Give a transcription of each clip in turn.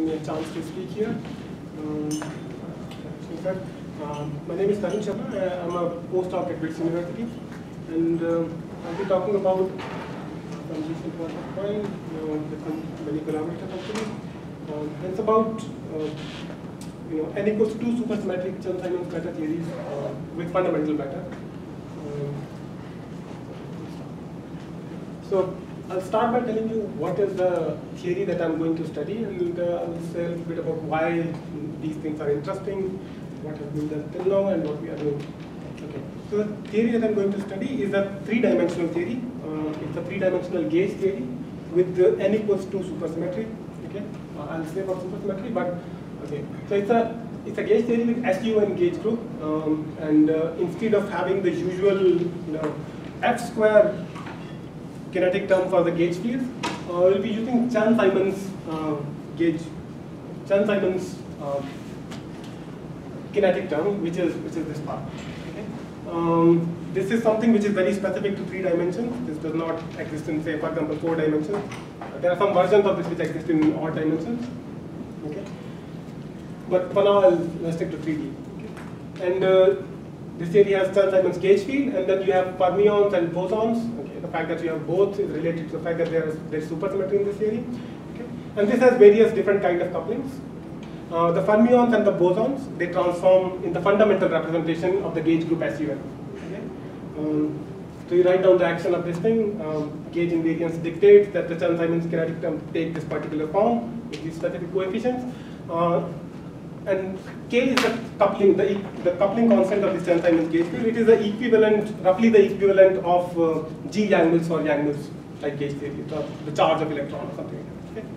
me a chance to speak here. Um, so, um, my name is Tarun Sharma. I'm a postdoc at British University, and um, I'll be talking about recent work of know, with many collaborators actually. Um, it's about uh, you know n equals to two supersymmetric Chern-Simons matter theories uh, with fundamental matter. So I'll start by telling you what is the theory that I'm going to study, and uh, I'll say a little bit about why these things are interesting, what has been done till now, and what we are doing. Okay. So the theory that I'm going to study is a three-dimensional theory. Uh, it's a three-dimensional gauge theory with n equals to supersymmetry. Okay. Uh, I'll say about supersymmetry, but okay. So it's a it's a gauge theory with SUN gauge group, um, and uh, instead of having the usual, you know, f square kinetic term for the gauge fields. Uh, we'll be using Chern-Simons uh, gauge, Chern-Simons uh, kinetic term, which is which is this part. Okay? Um, this is something which is very specific to three dimensions. This does not exist in, say, for example, four dimensions. There are some versions of this which exist in odd dimensions. Okay? But for now, I'll, stick to 3D. Okay? And uh, this theory has Chern-Simons gauge field, and then you have fermions and bosons. The fact that you have both is related to the fact that there is there is supersymmetry in this theory. Okay, and this has various different kind of couplings. Uh, the fermions and the bosons they transform in the fundamental representation of the gauge group SUN. Okay, um, so you write down the action of this thing. Um, gauge invariance dictates that the Chern-Simons kinetic term take this particular form with these specific coefficients. Uh, and K is the coupling, the, the coupling constant of this gauge field. It is the equivalent, roughly the equivalent of uh, G Yang-Mills or Yang-Mills like gauge theory, the, the charge of electron or something like that. Okay?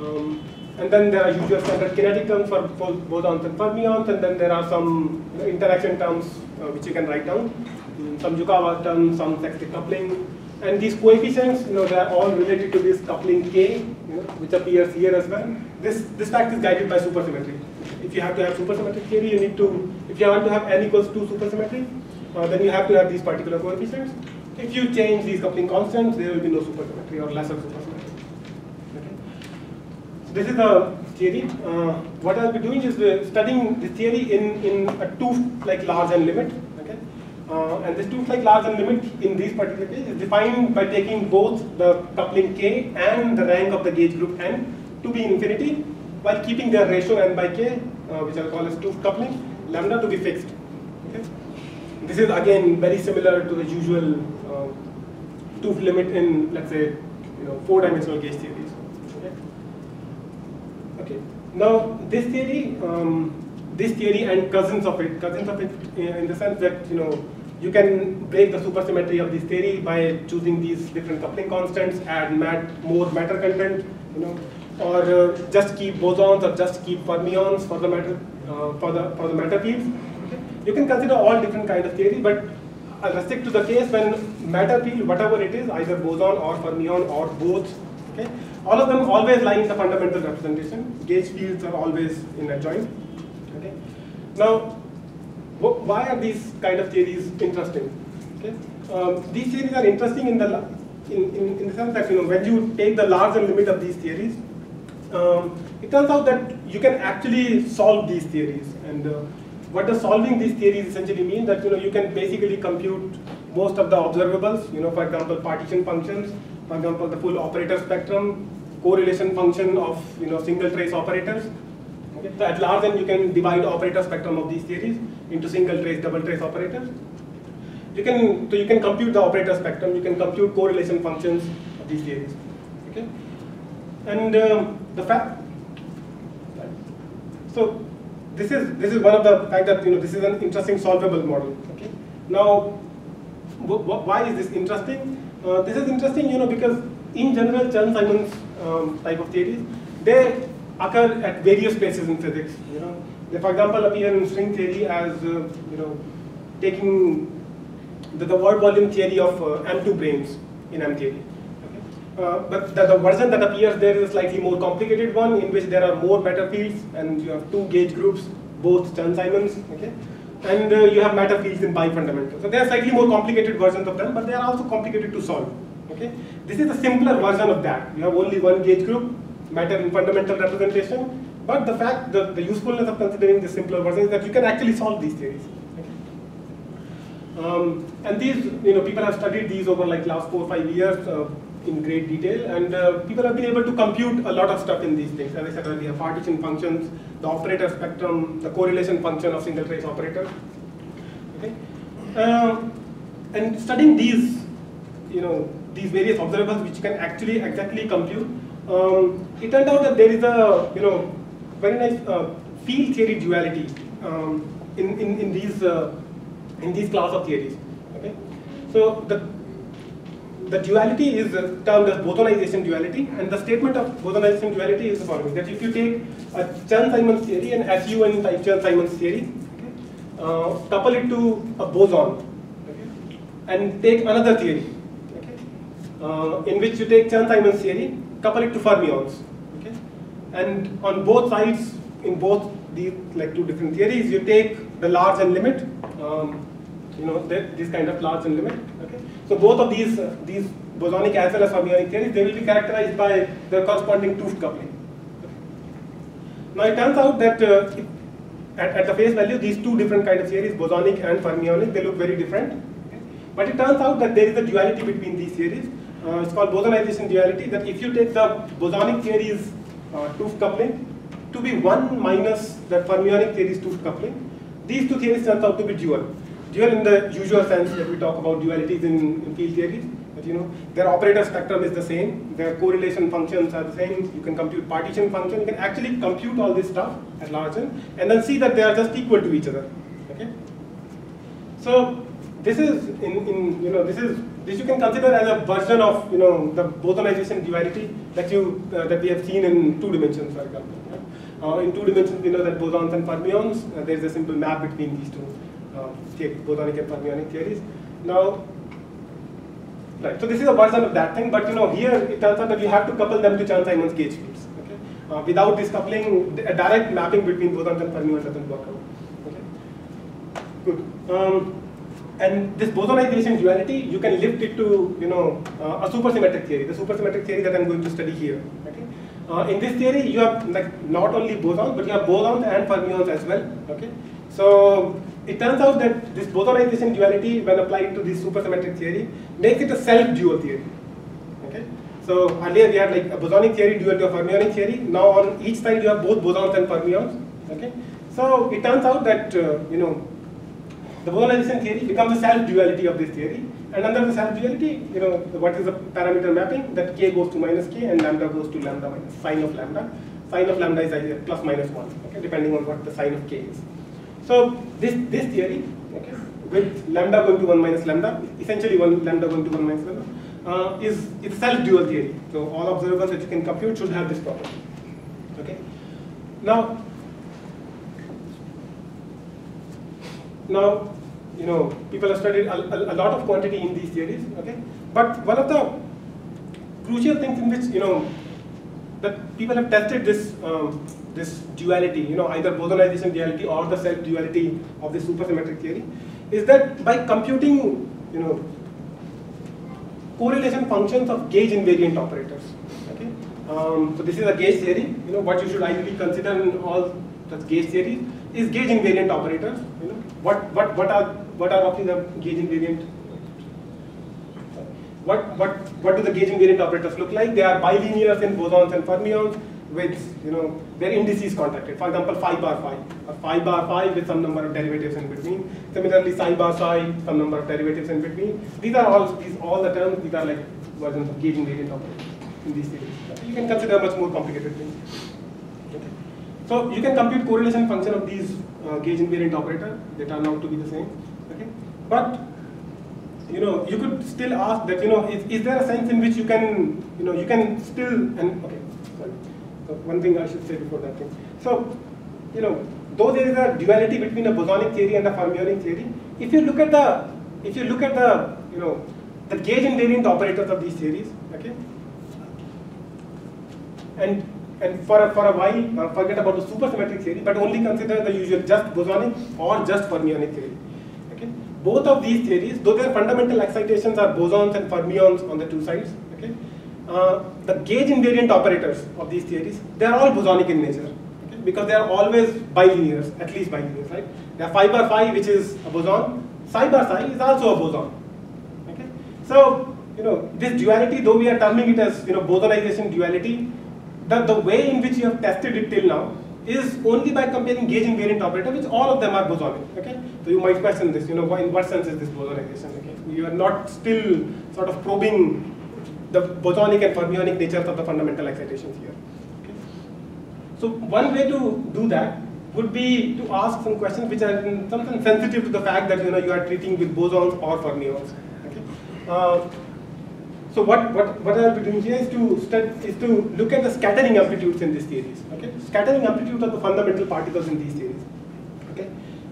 Um, and then there are usual standard kinetic terms for both bosons and fermions, and then there are some interaction terms uh, which you can write down, Mm, some Yukawa terms, some sextic coupling, and these coefficients, you know, they are all related to this coupling K, you know, which appears here as well. This this fact is guided by supersymmetry. If you have to have supersymmetric theory, you need to, if you want to have n equals 2 supersymmetry, uh, then you have to have these particular coefficients. If you change these coupling constants, there will be no supersymmetry or lesser supersymmetry. Okay. So this is the theory. Uh, what I'll be doing is studying the theory in, in a 't Hooft-like large N limit. Okay. Uh, and this 't Hooft-like large N limit in these particular case is defined by taking both the coupling K and the rank of the gauge group N to be infinity while keeping their ratio n by k, uh, which I'll call as 't Hooft coupling, lambda to be fixed. Okay? This is again very similar to the usual uh, 't Hooft limit in, let's say, you know, four-dimensional gauge theories. Okay? okay. Now, this theory, um, this theory and cousins of it, cousins of it uh, in the sense that you know you can break the supersymmetry of this theory by choosing these different coupling constants, add mat, more matter content, you know, or uh, just keep bosons or just keep fermions for the matter uh, for the for the matter fields. You can consider all different kind of theory, but I'll restrict to the case when matter field, whatever it is, either boson or fermion or both. Okay, all of them always lie in the fundamental representation. Gauge fields are always in adjoint. Okay, now why are these kind of theories interesting? Okay, um, these theories are interesting in the in, in, in the sense that you know when you take the large limit of these theories, um, it turns out that you can actually solve these theories. And uh, what does solving these theories essentially mean? That you know you can basically compute most of the observables. You know, for example, partition functions. For example, the full operator spectrum, correlation function of you know single trace operators. Okay. So at large, end you can divide operator spectrum of these theories into single trace, double trace operators. You can so you can compute the operator spectrum. You can compute correlation functions of these theories. Okay. And um, the fact, so this is this is one of the fact that you know this is an interesting solvable model. Okay. Now, wh- wh- why is this interesting? Uh, this is interesting, you know, because in general, Chern-Simons um, type of theories they occur at various places in physics. You know, they, for example, appear in string theory as uh, you know taking the, the world volume theory of uh, M2 branes in M theory. Uh, but the, the version that appears there is a slightly more complicated one in which there are more matter fields and you have two gauge groups, both Chern-Simons, okay? And uh, you have matter fields in bifundamental. So they are slightly more complicated versions of them, but they are also complicated to solve, okay? This is a simpler version of that. You have only one gauge group matter in fundamental representation. But the fact, the, the usefulness of considering the simpler version is that you can actually solve these theories. Um, and these, you know, people have studied these over like last four or five years uh, in great detail, and uh, people have been able to compute a lot of stuff in these things. As I said earlier, partition functions, the operator spectrum, the correlation function of single trace operators. Okay, uh, and studying these, you know, these various observables which can actually exactly compute, um, it turned out that there is a, you know, very nice uh, field theory duality um, in, in, in these uh, in these class of theories. Okay, so the the duality is termed as bosonization duality, and the statement of bosonization duality is the following: that if you take a Chern-Simons theory and SUN type Chern-Simons theory, okay, uh, couple it to a boson, okay, and take another theory, okay, uh, in which you take Chern-Simons theory, couple it to fermions, okay, and on both sides, in both these like two different theories, you take the large N limit. Um, you know, this kind of large N limit. So both of these, uh, these bosonic as well as fermionic theories, they will be characterized by their corresponding 't Hooft coupling. Now it turns out that uh, at, at, the face value, these two different kind of theories, bosonic and fermionic, they look very different. But it turns out that there is a duality between these theories. Uh, it's called bosonization duality, that if you take the bosonic theory's uh, 't Hooft coupling to be 1 minus the fermionic theory's 't Hooft coupling, these two theories turn out to be dual dual in the usual sense that we talk about dualities in, in field theory. But you know, their operator spectrum is the same, their correlation functions are the same, you can compute partition function, you can actually compute all this stuff at large and then see that they are just equal to each other. Okay? So this is in, in you know this is this you can consider as a version of you know the bosonization duality that you uh, that we have seen in two dimensions, for example. Uh, in two dimensions, we know that bosons and fermions, uh, there is a simple map between these two uh, bosonic and fermionic theories. Now, right, so this is a version of that thing, but you know, here it turns out that you have to couple them to Chern-Simons gauge fields. Okay? Uh, without this coupling, a direct mapping between bosons and fermions doesn't work out. Okay? Good. Um, and this bosonization duality, you can lift it to, you know, uh, a supersymmetric theory, the supersymmetric theory that I'm going to study here. Okay? Uh, in this theory, you have like not only bosons, but you have bosons and fermions as well. Okay, so it turns out that this bosonization duality, when applied to this supersymmetric theory, makes it a self-dual theory. Okay? So earlier we had like a bosonic theory dual to a fermionic theory. Now on each side you have both bosons and fermions. Okay? So it turns out that uh, you know the bosonization theory becomes a self-duality of this theory. And under the self-duality, you know, what is the parameter mapping? That k goes to minus k and lambda goes to lambda minus sign of lambda. Sign of lambda is either plus minus one, okay, depending on what the sign of k is. So this, this theory, okay, with lambda going to 1 minus lambda, essentially 1 lambda going to 1 minus lambda, uh, is it's self-dual theory. So all observables that you can compute should have this property. Okay. Now, now, you know, people have studied a, a, a lot of quantity in these theories. Okay, but one of the crucial things in which you know that people have tested this um, this duality, you know, either bosonization duality or the self-duality of the supersymmetric theory, is that by computing, you know, correlation functions of gauge invariant operators. Okay, um, so this is a gauge theory. You know, what you should ideally consider in all such gauge theories is gauge invariant operators. You know, what what what are what are roughly the gauge invariant what, what, what do the gauge invariant operators look like? They are bilinears in bosons and fermions with, you know, their indices contracted. For example, phi bar phi, or phi bar phi with some number of derivatives in between. Similarly, psi bar psi, some number of derivatives in between. These are all, these, all the terms, these are like versions of gauge invariant operators in these series. You can consider much more complicated things. Okay. So you can compute correlation function of these uh, gauge invariant operator. They turn out to be the same. Okay. But you know, you could still ask that, you know, is, is there a sense in which you can, you know, you can still, and okay, one thing I should say before that thing. So, you know, though there is a duality between a bosonic theory and a fermionic theory, if you look at the, if you look at the, you know, the gauge invariant operators of these theories, okay, and and for a, for a while, uh, forget about the supersymmetric theory, but only consider the usual just bosonic or just fermionic theory. Okay, both of these theories, though their fundamental excitations are bosons and fermions on the two sides, uh, the gauge invariant operators of these theories, they are all bosonic in nature, okay? because they are always bilinears, at least bilinears, right? They are phi bar phi, which is a boson, psi bar psi is also a boson, okay? So, you know, this duality, though we are terming it as, you know, bosonization duality, the, the way in which you have tested it till now is only by comparing gauge invariant operator, which all of them are bosonic, okay? So you might question this, you know, in what sense is this bosonization, okay? You are not still sort of probing the bosonic and fermionic natures of the fundamental excitations here. Okay? So one way to do that would be to ask some questions which are something sensitive to the fact that you know you are treating with bosons or fermions. Okay? Uh, so what, what, what I'll be doing here is to is to look at the scattering amplitudes in these theories. Okay? Scattering amplitudes of the fundamental particles in these theories. Okay?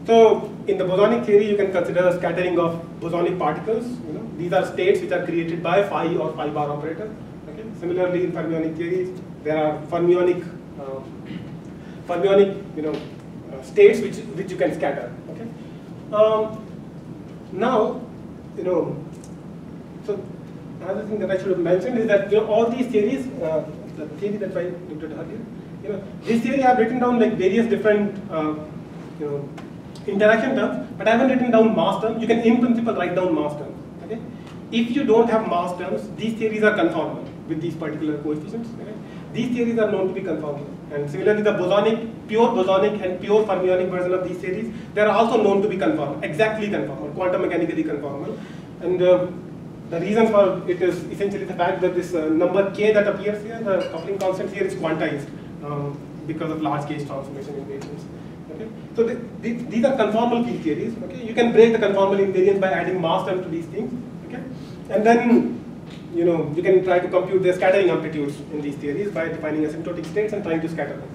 So in the bosonic theory, you can consider the scattering of bosonic particles. You know, these are states which are created by phi or phi bar operator. Okay? Similarly, in fermionic theories, there are fermionic uh, fermionic you know uh, states which which you can scatter. Okay. Um, now, you know, so another thing that I should have mentioned is that you know all these theories, uh, the theory that I looked at earlier, you know, this theory I have written down like various different uh, you know interaction terms, but I haven't written down mass terms. You can in principle write down mass terms. If you don't have mass terms, these theories are conformal with these particular coefficients. Okay? These theories are known to be conformal. And similarly, the bosonic, pure bosonic and pure fermionic version of these theories, they are also known to be conformal, exactly conformal, quantum mechanically conformal. And uh, the reason for it is essentially the fact that this uh, number k that appears here, the coupling constant here is quantized um, because of large gauge transformation invariance. Okay? So the, the, these are conformal field theories. Okay? You can break the conformal invariance by adding mass terms to these things. And then you know you can try to compute the scattering amplitudes in these theories by defining asymptotic states and trying to scatter them.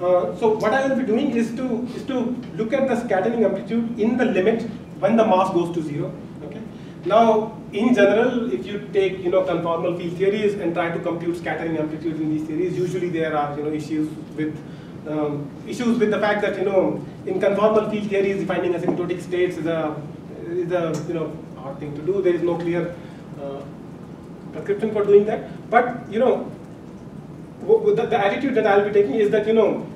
Uh, so what I will be doing is to is to look at the scattering amplitude in the limit when the mass goes to zero. Okay? Now in general, if you take you know conformal field theories and try to compute scattering amplitudes in these theories, usually there are you know issues with um, issues with the fact that you know in conformal field theories defining asymptotic states is a is a you know hard thing to do. There is no clear uh, prescription for doing that. But you know the, the attitude that I'll be taking is that you know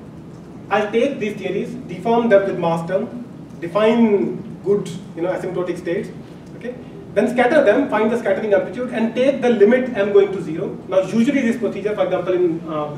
I'll take these theories, deform them with mass term, define good you know asymptotic states, okay, then scatter them, find the scattering amplitude, and take the limit m going to zero. Now usually this procedure, for example, in uh,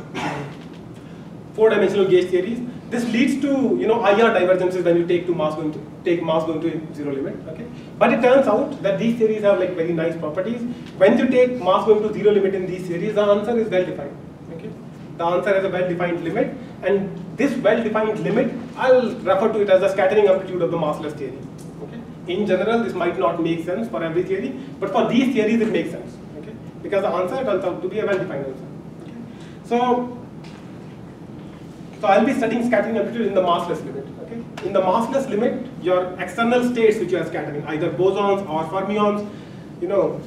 four-dimensional gauge theories. This leads to you know IR divergences when you take to mass going to take mass going to zero limit. Okay, but it turns out that these theories have like very nice properties. When you take mass going to zero limit in these theories, the answer is well defined. Okay, the answer has a well defined limit, and this well defined limit I'll refer to it as the scattering amplitude of the massless theory. Okay, in general, this might not make sense for every theory, but for these theories it makes sense. Okay, because the answer turns out to be a well defined answer. Okay, so so I'll be studying scattering amplitude in the massless limit. Okay? In the massless limit, your external states which you are scattering, either bosons or fermions, you know,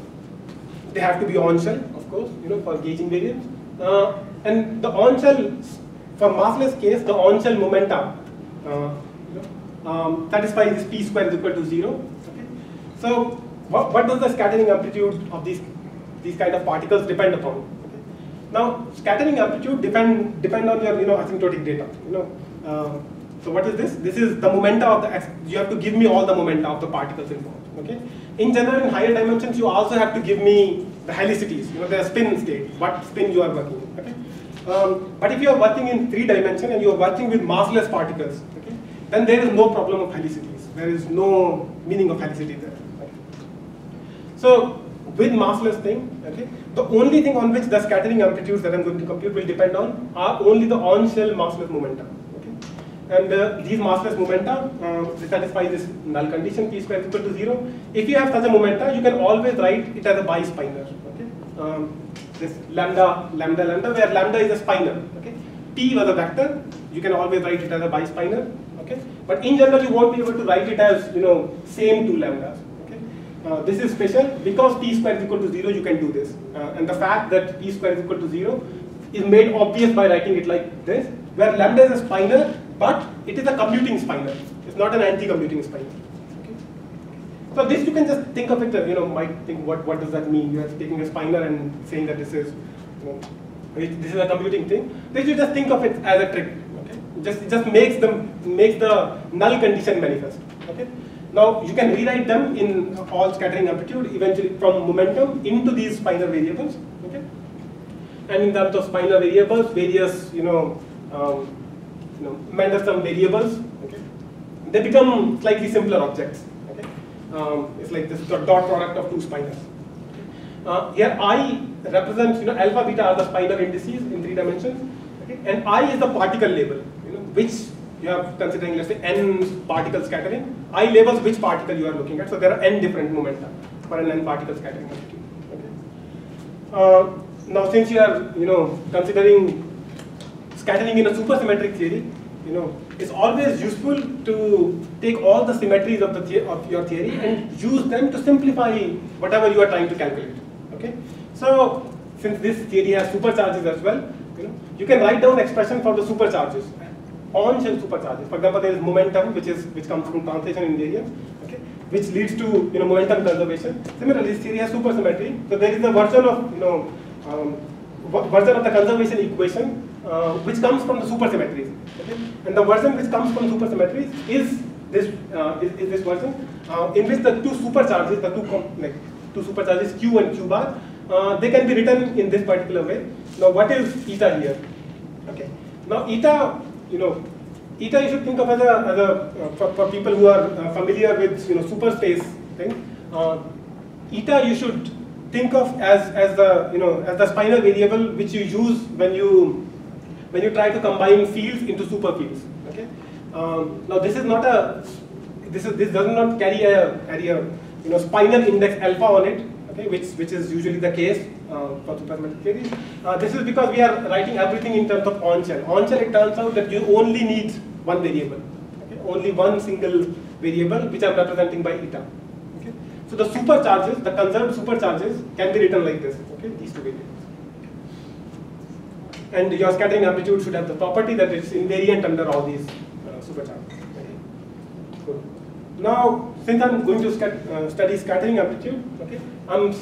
they have to be on shell, of course, you know, for gauge invariance. Uh, and the on shell, for massless case, the on shell momenta uh, you know, um, satisfies this p square is equal to zero. Okay? So what, what does the scattering amplitude of these these kind of particles depend upon? Now, scattering amplitude depend depend on your you know asymptotic data. You know, uh, so what is this? This is the momenta of the. You have to give me all the momenta of the particles involved. Okay. In general, in higher dimensions, you also have to give me the helicities. You know, the spin state, what spin you are working in. Okay. Um, but if you are working in three dimension and you are working with massless particles, okay, then there is no problem of helicities. There is no meaning of helicity there. So with massless thing, okay, the only thing on which the scattering amplitudes that I'm going to compute will depend on are only the on-shell massless momenta. Okay? And uh, these massless momenta uh, satisfy this null condition p square equal to zero. If you have such a momenta, you can always write it as a bispinor. Okay? Um, this lambda, lambda, lambda, where lambda is a spinor. Okay? T was a vector, you can always write it as a bispinor. Okay? But in general, you won't be able to write it as you know same two lambdas. Uh, this is special because p square is equal to 0 you can do this uh, and the fact that p square is equal to 0 is made obvious by writing it like this where lambda is a spinor but it is a commuting spinor it's not an anti-commuting spinor. So this you can just think of it, uh, you know, might think what, what does that mean? You're taking a spinor and saying that this is, you know, this is a computing thing. Then you just think of it as a trick, okay? Just, just makes them, makes the null condition manifest, okay? Now you can rewrite them in all scattering amplitude eventually from momentum into these spinor variables, okay? And in terms of spinor variables, various, you know, um, you know, Mandelstam variables, okay? They become slightly simpler objects, um, it's like this dot product of two spinors. Uh, here I represents, you know, alpha, beta are the spinor indices in three dimensions, okay? and I is the particle label, you know, which you are considering, let's say, n particle scattering. I labels which particle you are looking at, so there are n different momenta for an n particle scattering. Okay? Uh, now, since you are, you know, considering scattering in a supersymmetric theory, you know, it's always useful to take all the symmetries of, the of your theory and use them to simplify whatever you are trying to calculate. Okay? So, since this theory has supercharges as well, you know, you can write down expression for the supercharges, on shell supercharges. For example, there is momentum, which is which comes from translation invariance, okay, which leads to you know momentum conservation. Similarly, has supersymmetry. So there is a version of you know um, version of the conservation equation uh, which comes from the supersymmetries. Okay? And the version which comes from supersymmetries is this uh, is, is, this version uh, in which the two supercharges, the two like two supercharges q and q bar, uh, they can be written in this particular way. Now, what is eta here? Okay. Now, eta, you know, eta you should think of as a, as a uh, for, for people who are uh, familiar with you know superspace thing. eta you should think of as as the you know as the spinor variable which you use when you when you try to combine fields into superfields. Okay. Um, now this is not a this is this does not carry a carry a you know spinor index alpha on it. Okay, which which is usually the case uh, for supersymmetric theories. Uh, this is because we are writing everything in terms of on shell. On shell, it turns out that you only need one variable. Okay, only one single variable which I'm representing by eta. Okay, so the supercharges, the conserved supercharges, can be written like this. Okay, these two variables and your scattering amplitude should have the property that it's invariant under all these uh, supercharges. Okay. Now, since I'm going to scat uh, study scattering amplitude, okay, I'm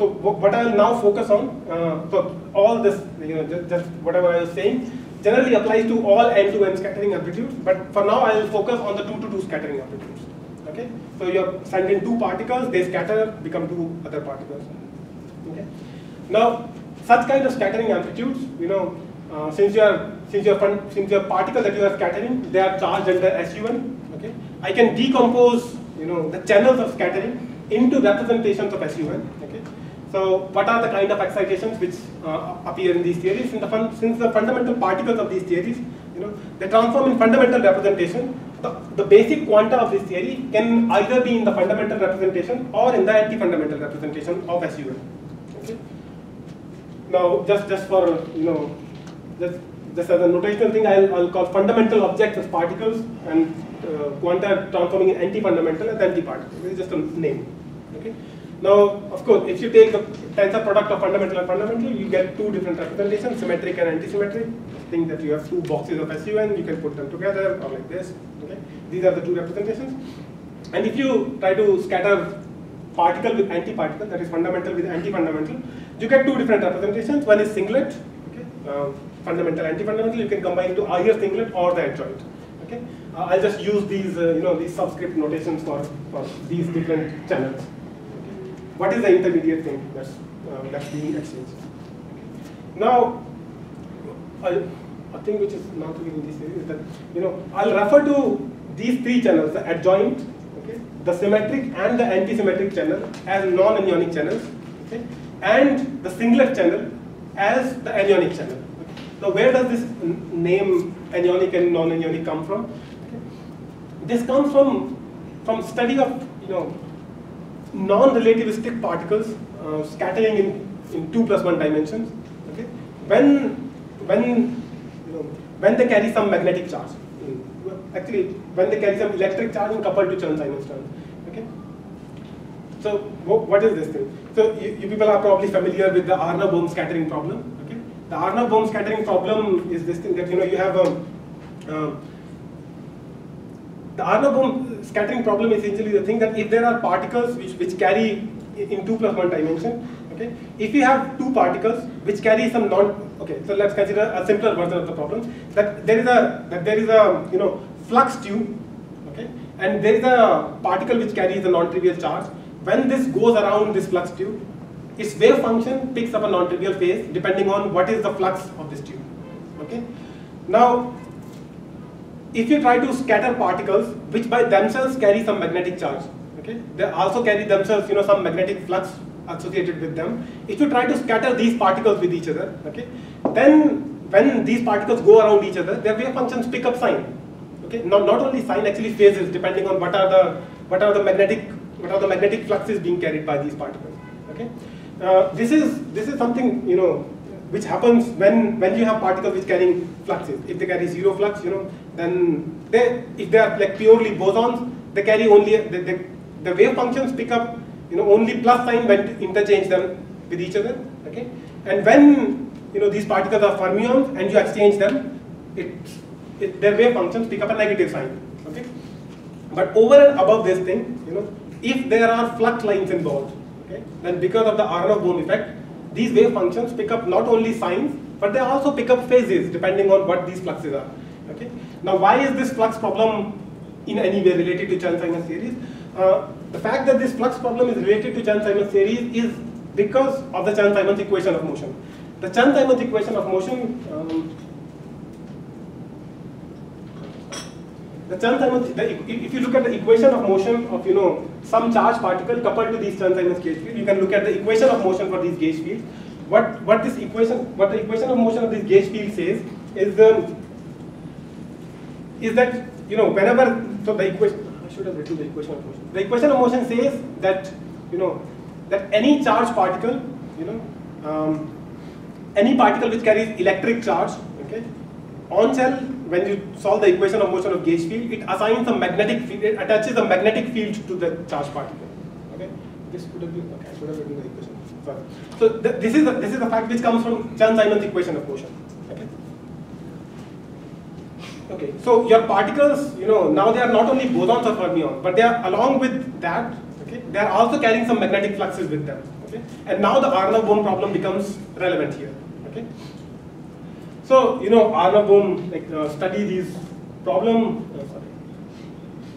so what I'll now focus on, uh, so all this, you know, just, just, whatever I was saying, generally applies to all n-to-n scattering amplitudes, but for now I'll focus on the 2 to 2 scattering amplitudes. Okay, so you're sending two particles, they scatter, become two other particles. Okay, now such kind of scattering amplitudes, you know, uh, since your since your since your particle that you are scattering, they are charged under SU1. Okay, I can decompose, you know, the channels of scattering into representations of SU1. Okay, so what are the kind of excitations which uh, appear in these theories? In the since the fundamental particles of these theories, you know, they transform in fundamental representation. The, the basic quanta of this theory can either be in the fundamental representation or in the anti-fundamental representation of SU1. Okay. Now, just just for you know, just just as a notational thing, I'll, I'll call fundamental objects as particles and uh, quanta transforming in anti-fundamental as anti-particle. It's just a name. Okay. Now, of course, if you take the tensor product of fundamental and fundamental, you get two different representations, symmetric and anti-symmetric. Think that you have two boxes of SUN, you can put them together or like this. Okay. These are the two representations. And if you try to scatter particle with anti-particle, that is fundamental with anti-fundamental, you get two different representations. One is singlet, okay, uh, fundamental, anti-fundamental. You can combine to either singlet or the adjoint. Okay, uh, I'll just use these, uh, you know, these subscript notations for, for these different channels. What is the intermediate thing that's uh, that's being exchanged? Now, a, thing which is not in this is that you know I'll refer to these three channels: the adjoint, okay, the symmetric and the anti-symmetric channel as non-anyonic channels. Okay and the singlet channel as the anyonic channel. Now where does this name anyonic and non-anyonic come from? This comes from from study of you know non-relativistic particles uh, scattering in, in two plus one dimensions. Okay, when when you know when they carry some magnetic charge, actually when they carry some electric charge and coupled to Chern-Simons terms. Okay, so what is this thing? So you, you, people are probably familiar with the Aharonov-Bohm scattering problem. Okay, the Aharonov-Bohm scattering problem is this thing that you know you have a uh, the Aharonov-Bohm scattering problem is essentially the thing that if there are particles which, which carry in 2 plus 1 dimension, okay, if you have two particles which carry some non, okay, so let's consider a simpler version of the problem, that there is a, that there is a, you know, flux tube, okay, and there is a particle which carries a non-trivial charge. When this goes around this flux tube, its wave function picks up a non-trivial phase depending on what is the flux of this tube, okay. Now, if you try to scatter particles which by themselves carry some magnetic charge, okay, they also carry themselves, you know, some magnetic flux associated with them. If you try to scatter these particles with each other, okay, then when these particles go around each other, their wave functions pick up sign. Okay, not, not only sign, actually phases, depending on what are the what are the magnetic what are the magnetic fluxes being carried by these particles. Okay, uh, this is this is something you know which happens when when you have particles which carrying fluxes. If they carry zero flux, you know, then they if they are like purely bosons, they carry only the, wave functions pick up you know only plus sign when interchange them with each other. Okay, and when you know these particles are fermions and you exchange them, it, it their wave functions pick up a negative sign. Okay, but over and above this thing, you know, if there are flux lines involved, okay, then because of the Aharonov-Bohm effect, these wave functions pick up not only signs, but they also pick up phases depending on what these fluxes are. Okay. Now, why is this flux problem in any way related to Chern-Simons series? Uh, the fact that this flux problem is related to Chern-Simons series is because of the Chern-Simons equation of motion. The Chern-Simons equation of motion um, the Chern-Simons, if you look at the equation of motion of you know some charge particle coupled to these Chern-Simons gauge field, you can look at the equation of motion for these gauge fields. What what this equation, what the equation of motion of this gauge field says is um, is that you know whenever so the equation I should have written the equation of motion. The equation of motion says that you know that any charge particle, you know, um, any particle which carries electric charge, okay, on shell when you solve the equation of motion of gauge field, it assigns a magnetic field, it attaches a magnetic field to the charge particle. Okay, this could have been okay. I should have written the equation. Sorry. So th this is the, this is the fact which comes from Chern-Simons equation of motion. Okay. Okay. So your particles, you know, now they are not only bosons or fermions, but they are along with that. Okay, they are also carrying some magnetic fluxes with them. Okay, and now the Aharonov-Bohm problem becomes relevant here. Okay. So, you know, Aharonov-Bohm like, uh, studied these problem, uh, sorry,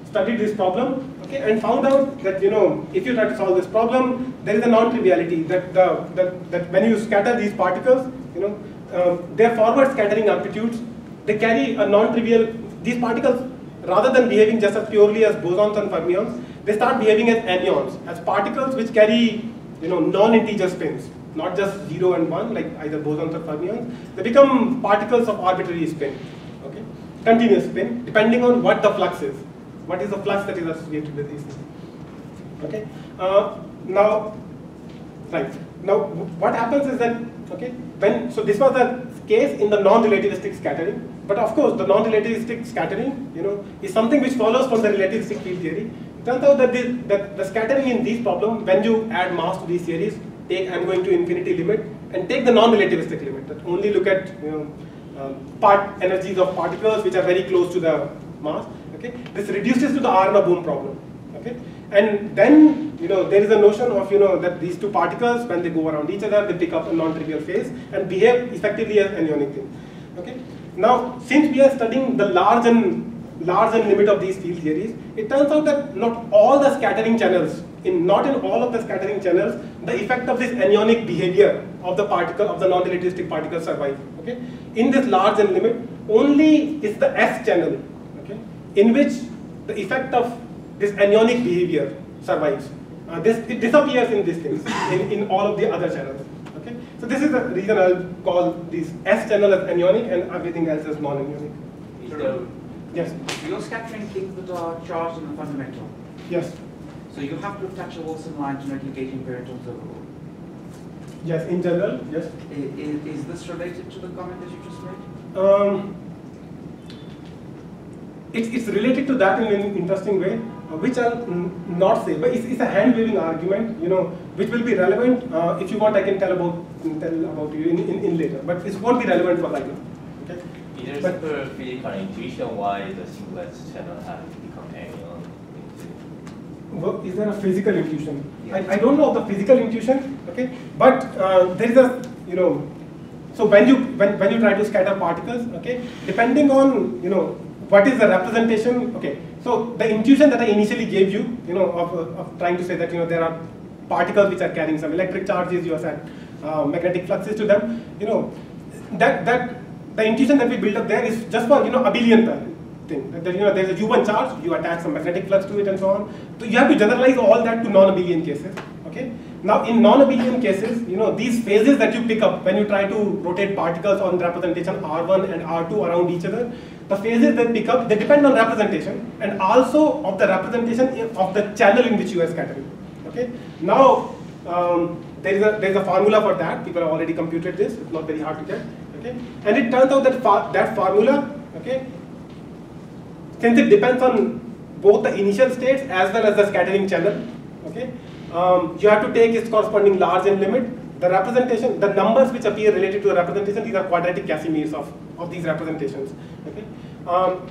studied this problem, okay, and found out that, you know, if you try to solve this problem, there is a non-triviality that, the, that, that when you scatter these particles, you know, um, their forward scattering amplitudes, they carry a non-trivial, these particles, rather than behaving just as purely as bosons and fermions, they start behaving as anyons, as particles which carry, you know, non-integer spins not just 0 and 1 like either bosons or fermions, they become particles of arbitrary spin, okay? Continuous spin, depending on what the flux is. What is the flux that is associated with these things, okay? Uh, now, right, now what happens is that, okay, when, so this was the case in the non-relativistic scattering, but of course the non-relativistic scattering, you know, is something which follows from the relativistic field theory. It turns out that the, that the scattering in these problems, when you add mass to these theories, take I'm going to infinity limit and take the non-relativistic limit that only look at you know uh, part energies of particles which are very close to the mass. Okay, this reduces to the Aharonov-Bohm problem. Okay, and then you know there is a notion of you know that these two particles when they go around each other they pick up a non-trivial phase and behave effectively as anyonic thing. Okay, now since we are studying the large N large N limit of these field theories, it turns out that not all the scattering channels in not in all of the scattering channels, the effect of this anyonic behavior of the particle, of the non-relativistic particle survive. Okay? In this large n limit, only is the S channel, okay, in which the effect of this anyonic behavior survives. Uh, this it disappears in these things, in, in all of the other channels. Okay? So this is the reason I'll call this S channel as anyonic and everything else as non-anyonic. Yes. You're scattering things that are charged in the fundamental. Yes. So you have to touch a Wilson line to negligate invariant observable. Yes, in general, yes. Is, is, this related to the comment that you just made? Um, it's, it's related to that in an interesting way, uh, which I'll not say, but it's, it's a hand-waving argument, you know, which will be relevant. Uh, if you want, I can tell about tell about you in, in, in later, but it won't be relevant for right now. Okay. In Is there super physical intuition why the singlet channel has become anyon? Wo- Is there a physical intuition? Yeah. I, I don't know of the physical intuition, okay, but uh, there is a, you know, so when you when, when you try to scatter particles, okay, depending on you know what is the representation, okay, so the intuition that I initially gave you, you know, of, uh, of trying to say that you know there are particles which are carrying some electric charges, you assign uh, magnetic fluxes to them, you know, that that the intuition that we build up there is just for you know abelian thing. You know, there's a U1 charge, you attach some magnetic flux to it and so on. So you have to generalize all that to non-abelian cases. Okay. Now in non-abelian cases, you know, these phases that you pick up when you try to rotate particles on representation R1 and R2 around each other, the phases that pick up, they depend on representation and also of the representation of the channel in which you are scattering. Okay. Now um, there is a there is a formula for that. People have already computed this. It's not very hard to get. Okay. And it turns out that fa that formula, okay, since it depends on both the initial states as well as the scattering channel, okay, um, you have to take its corresponding large N limit. The representation, the numbers which appear related to the representation, these are quadratic Casimirs of, of these representations. Okay, um,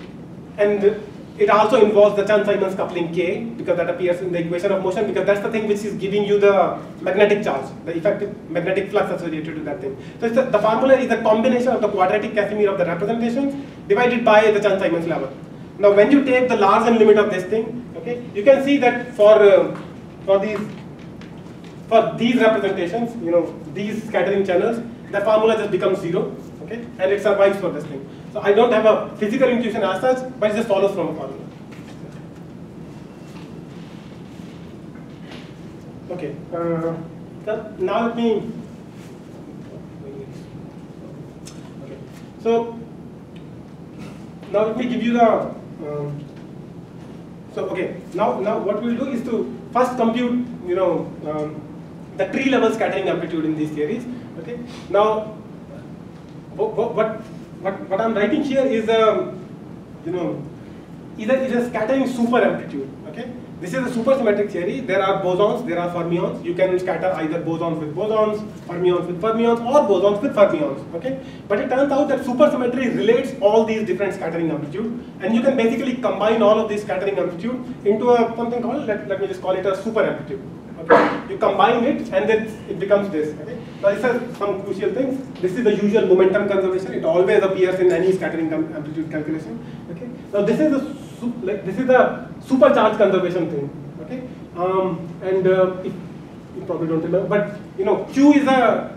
and it also involves the Chern-Simons coupling K because that appears in the equation of motion because that's the thing which is giving you the magnetic charge, the effective magnetic flux associated to that thing. So it's the, formula is a combination of the quadratic Casimir of the representations divided by the Chern-Simons level. Now when you take the large N limit of this thing, okay, you can see that for uh, for these for these representations, you know, these scattering channels, the formula just becomes zero, okay, and it survives for this thing. So I don't have a physical intuition as such, but it just follows from a formula. Okay, uh, now let me. So now let me give you the. Um, so okay, now now what we'll do is to first compute, you know, um, the tree level scattering amplitude in these theories. Okay, now what what what, I'm writing here is a, you know, is a, is a scattering super amplitude. Okay, this is a supersymmetric theory. There are bosons, there are fermions. You can scatter either bosons with bosons, fermions with fermions, or bosons with fermions. Okay, but it turns out that supersymmetry relates all these different scattering amplitude, and you can basically combine all of these scattering amplitude into a something called let, let me just call it a super amplitude. Okay, you combine it, and then it becomes this. Okay, now this has some crucial things. This is the usual momentum conservation. It always appears in any scattering amplitude calculation. Okay, now this is a like this is a supercharge conservation thing. Okay, um, and uh, if, you probably don't remember, but you know Q is a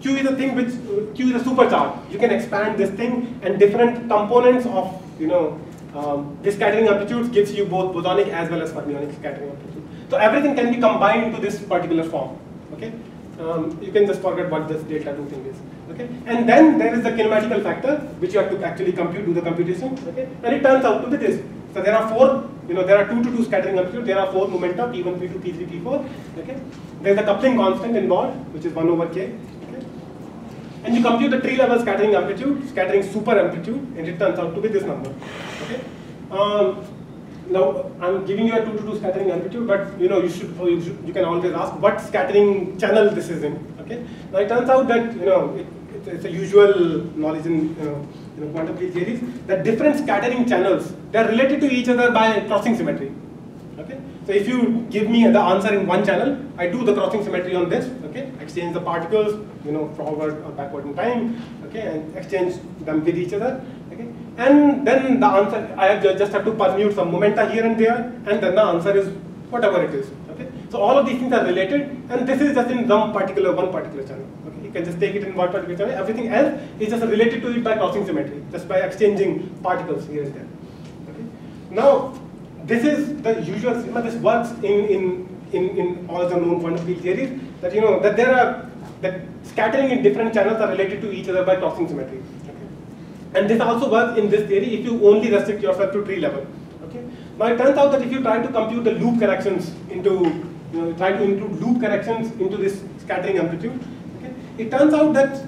Q is a thing which Q is a supercharge. You can expand this thing, and different components of you know um, this scattering amplitudes gives you both bosonic as well as fermionic scattering amplitude. So everything can be combined into this particular form. Okay, um, you can just forget what this delta two thing is. Okay, and then there is the kinematical factor which you have to actually compute, do the computation. Okay, and it turns out to be this. So there are four, you know, there are two to two scattering amplitude. There are four momenta P1, P2, P3, P4. Okay, there's a coupling constant involved, which is one over k. Okay, and you compute the tree level scattering amplitude, scattering super amplitude, and it turns out to be this number. Okay. Um, now I'm giving you a two to two scattering amplitude, but you know you should, you, should, you can always ask what scattering channel this is in. Okay. Now it turns out that you know it, it's, it's a usual knowledge in know, you know quantum field theories that different scattering channels they are related to each other by crossing symmetry. Okay. So if you give me the answer in one channel, I do the crossing symmetry on this. Okay. Exchange the particles, you know, forward or backward in time. Okay, and exchange them with each other. Okay. And then the answer, I have just have to permute some momenta here and there, and then the answer is whatever it is. Okay. So all of these things are related, and this is just in some particular one particular channel. Okay. You can just take it in one particular channel. Everything else is just related to it by crossing symmetry, just by exchanging particles here and there. Okay. Now, this is the usual schema. This works in, in, in, in all the known quantum field theories that you know that there are that scattering in different channels are related to each other by crossing symmetry. And this also works in this theory if you only restrict yourself to tree level. Okay. Now it turns out that if you try to compute the loop corrections into you know try to include loop corrections into this scattering amplitude, it turns out that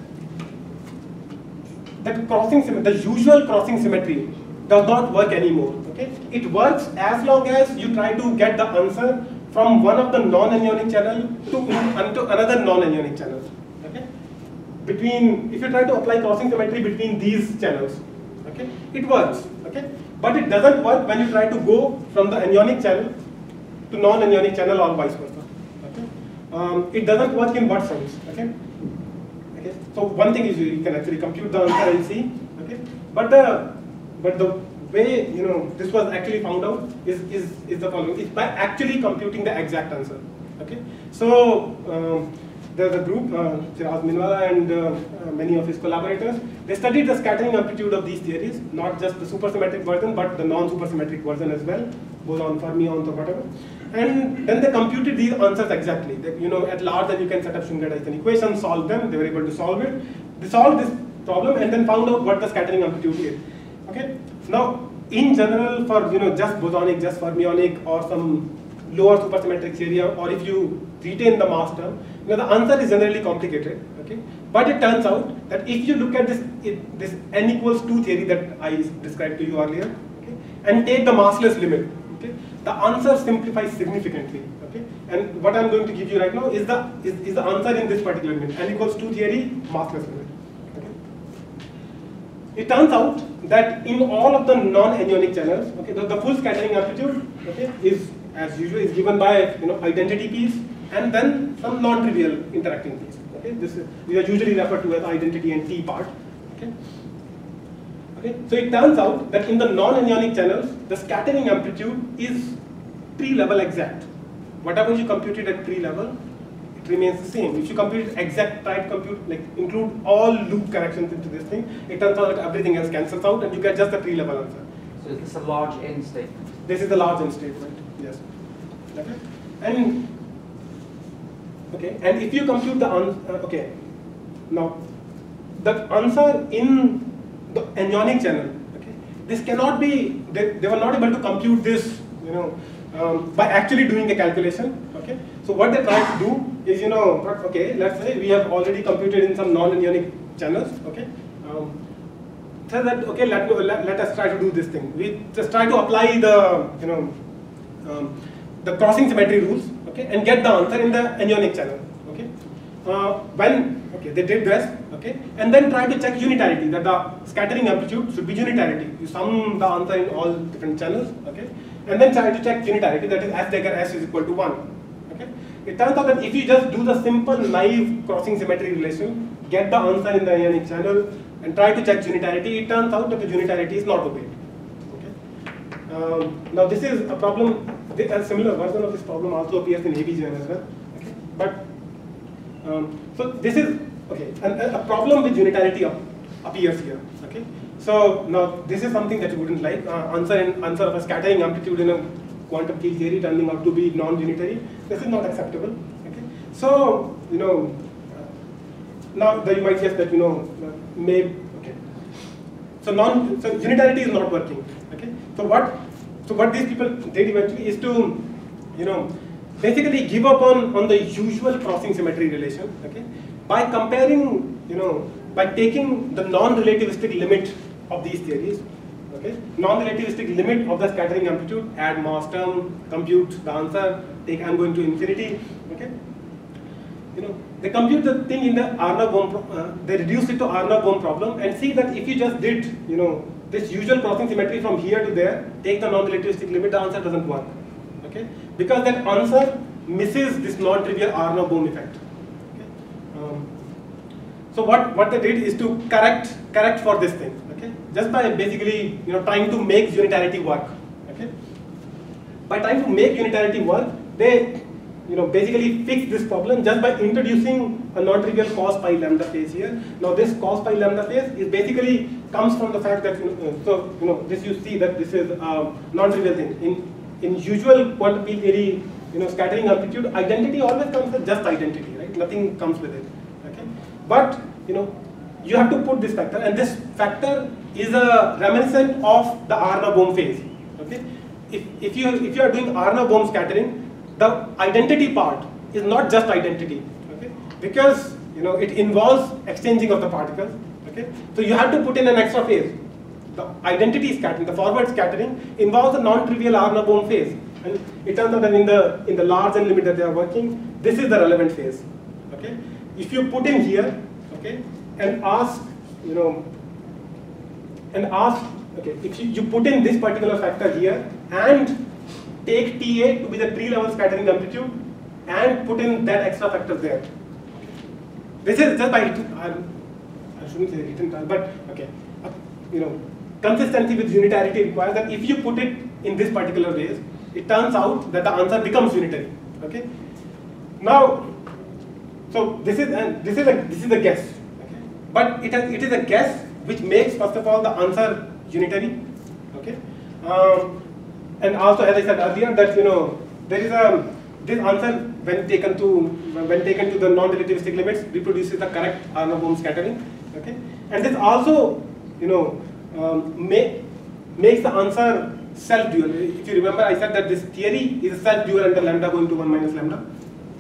that crossing the usual crossing symmetry does not work anymore. Okay, it works as long as you try to get the answer from one of the non-anyonic channel to unto another non-anyonic channel. Okay, between if you try to apply crossing symmetry between these channels, Okay, it works. Okay, but it doesn't work when you try to go from the anyonic channel to non-anyonic channel or vice versa. Okay, um, it doesn't work in what sense? Okay, okay. So one thing is you, can actually compute the answer and see. Okay, but the but the way you know this was actually found out is is is the following: it's by actually computing the exact answer. Okay, so. Um, there's a group, uh, Minwalla and uh, uh, many of his collaborators, they studied the scattering amplitude of these theories, not just the supersymmetric version, but the non-supersymmetric version as well, boson, fermions, or whatever. And then they computed these answers exactly. They, you know, at large, then you can set up Schwinger-Dyson equations, solve them. They were able to solve it. They solved this problem and then found out what the scattering amplitude is. Okay. Now, in general, for you know just bosonic, just fermionic, or some lower supersymmetric area, or if you retain the mass term, you know, the answer is generally complicated. Okay. But it turns out that if you look at this it, this n equals two theory that I described to you earlier, and take the massless limit, the answer simplifies significantly. Okay, and what I'm going to give you right now is the is, is the answer in this particular limit. n equals two theory, massless limit. Okay. It turns out that in all of the non-anyonic channels, okay, the, the full scattering amplitude, okay, is as usual is given by you know identity piece and then some non-trivial interacting piece. Okay, this is, these are usually referred to as identity and T part. Okay. Okay, so it turns out that in the non-anyonic channels, the scattering amplitude is tree-level exact. Whatever you computed at tree-level, it remains the same. If you compute it exact type compute, like include all loop corrections into this thing, it turns out that everything else cancels out and you get just the tree-level answer. So is this a large n statement? This is the large n statement, yes. Okay, and okay, and if you compute the answer, uh, okay, now the answer in the anyonic channel, okay, this cannot be, they, they were not able to compute this, you know, um, by actually doing a calculation, okay. So what they try to do is, you know, okay, let's say we have already computed in some non-anyonic channels, okay. Um, so that okay, let, let, let us try to do this thing. We just try to apply the, you know, um, the crossing symmetry rules, okay, and get the answer in the anyonic channel, okay. Uh, when okay, they did this, okay, and then try to check unitarity that the scattering amplitude should be unitarity. You sum the answer in all different channels, okay, and then try to check unitarity that is s dagger s is equal to one, okay. It turns out that if you just do the simple naive crossing symmetry relation, get the answer in the anyonic channel, and try to check unitarity, it turns out that the unitarity is not obeyed. Um, now this is a problem a similar version of this problem also appears in ABJM as well. Okay. But um, so this is okay, and a problem with unitarity up, appears here. Okay. So now this is something that you wouldn't like. Uh, answer in answer of a scattering amplitude in a quantum field theory turning out to be non-unitary. This is not acceptable. Okay. So you know uh, now that you might guess that you know uh, may okay. So non so unitarity is not working. Okay. So what so what these people did eventually is to, you know, basically give up on, on the usual crossing symmetry relation, okay, by comparing, you know, by taking the non-relativistic limit of these theories, okay, non-relativistic limit of the scattering amplitude, add mass term, compute the answer, take I'm going to infinity, okay. You know, they compute the thing in the Aharonov-Bohm, uh, they reduce it to Aharonov-Bohm problem and see that if you just did, you know, this usual crossing symmetry from here to there, take the non-relativistic limit, the answer doesn't work. Okay? Because that answer misses this non-trivial Aharonov-Bohm effect. Okay? Um, so what, what they did is to correct correct for this thing. Okay? Just by basically you know trying to make unitarity work. Okay? By trying to make unitarity work, they you know, basically fix this problem just by introducing a non-trivial cos pi lambda phase here. Now this cos pi lambda phase is basically comes from the fact that, you know, uh, so, you know, this you see that this is a non-trivial thing. In, in usual quantum field theory, you know, scattering amplitude, identity always comes with just identity, right? Nothing comes with it, okay? But, you know, you have to put this factor, and this factor is a reminiscent of the Aharonov-Bohm phase, okay? If, if, you, if you are doing Aharonov-Bohm scattering, the identity part is not just identity, okay? Because you know it involves exchanging of the particles, okay? So you have to put in an extra phase. The identity scattering, the forward scattering, involves a non-trivial Aharonov-Bohm phase, and it turns out that in the in the large n limit that they are working, this is the relevant phase, okay? If you put in here, okay, and ask, you know, and ask, okay, if you, you put in this particular factor here and take TA to be the tree level scattering amplitude and put in that extra factor there. This is just by, I'm, I shouldn't say written, but okay, uh, you know, consistency with unitarity requires that if you put it in this particular ways, it turns out that the answer becomes unitary. Okay. Now, so this is this is a this is a guess. Okay. But it has, it is a guess which makes first of all the answer unitary. Okay. Um, and also, as I said earlier, that you know there is a this answer when taken to when taken to the non-relativistic limits reproduces the correct Aharonov-Bohm scattering. Okay. And this also you know um, make, makes the answer self-dual. If you remember, I said that this theory is self-dual under lambda going to 1 minus lambda.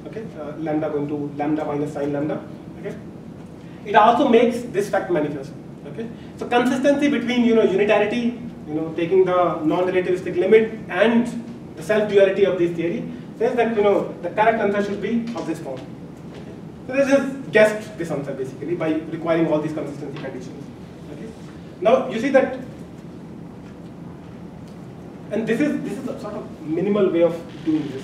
Okay, uh, lambda going to lambda minus sign lambda. Okay, it also makes this fact manifest. Okay, so consistency between you know unitarity, you know taking the non-relativistic limit and the self-duality of this theory says that you know the correct answer should be of this form. So they just guessed this answer basically by requiring all these consistency conditions. Now you see that and this is this is a sort of minimal way of doing this.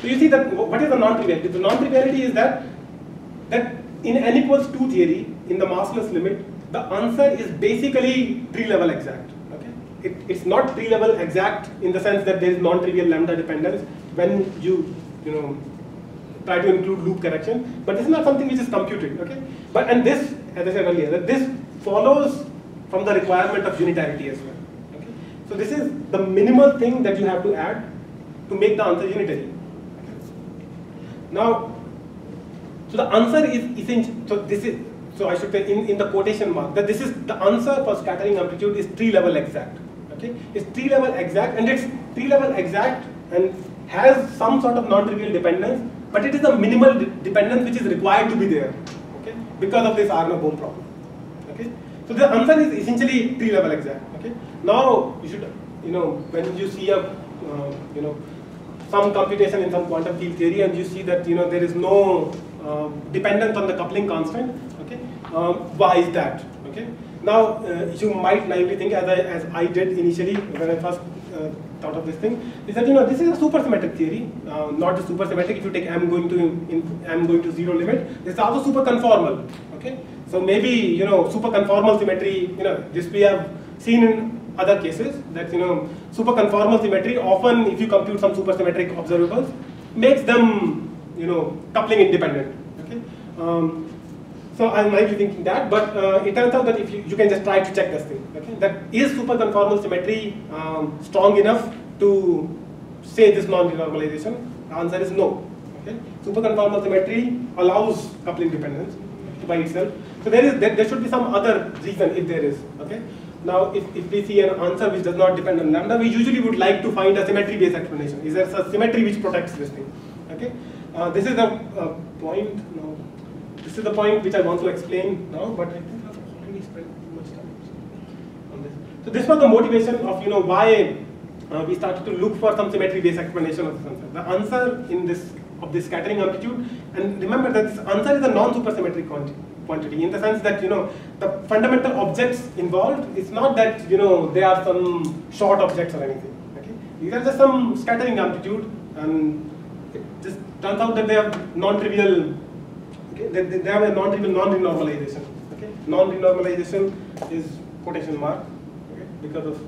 So you see that what is the non-triviality? The non-triviality is that that in n equals 2 theory, in the massless limit, the answer is basically tree level exact. Okay? It, it's not tree level exact in the sense that there is non-trivial lambda dependence when you you know try to include loop correction, but this is not something which is computed. Okay? But and this, as I said earlier, that this follows from the requirement of unitarity as well. So this is the minimal thing that you have to add to make the answer unitary. Now, so the answer is essential. So this is so I should say in, in the quotation mark that this is the answer for scattering amplitude is tree level exact. Okay, it's tree level exact and it's tree level exact and has some sort of non-trivial dependence, but it is a minimal de dependence which is required to be there. Okay, because of this Aharonov-Bohm problem. Okay, so the answer is essentially tree level exact. Okay. Now you should, you know, when you see a, uh, you know, some computation in some quantum field theory and you see that, you know, there is no uh, dependence on the coupling constant, okay, um, why is that, okay? Now, uh, you might naively think, as I, as I did initially when I first uh, thought of this thing, is that, you know, this is a supersymmetric theory, uh, not just supersymmetric, if you take m going to in, m going to zero limit, this is also superconformal, okay? So maybe, you know, superconformal symmetry, you know, this we have seen in other cases that you know superconformal symmetry often if you compute some supersymmetric observables makes them you know coupling independent okay? Um, so I might be thinking that but uh, it turns out that if you, you can just try to check this thing okay? That is superconformal symmetry um, strong enough to say this non-renormalization the answer is no okay? Superconformal symmetry allows coupling dependence by itself so there is there, there should be some other reason if there is okay now, if, if we see an answer which does not depend on lambda, we usually would like to find a symmetry-based explanation. Is there a symmetry which protects this thing? Okay. Uh, this is the a, point. No, this is the point which I want to explain now, but I think I've already spent too much time on this. So this was the motivation of you know why uh, we started to look for some symmetry-based explanation of this answer. The answer in this of the scattering amplitude, and remember that this answer is a non-supersymmetric quantity quantity in the sense that you know the fundamental objects involved it's not that you know they are some short objects or anything okay? These are just some scattering amplitude and it just turns out that they have non-trivial okay? They, they have a non-trivial non-renormalization okay? Non-renormalization is quotation mark okay? Because of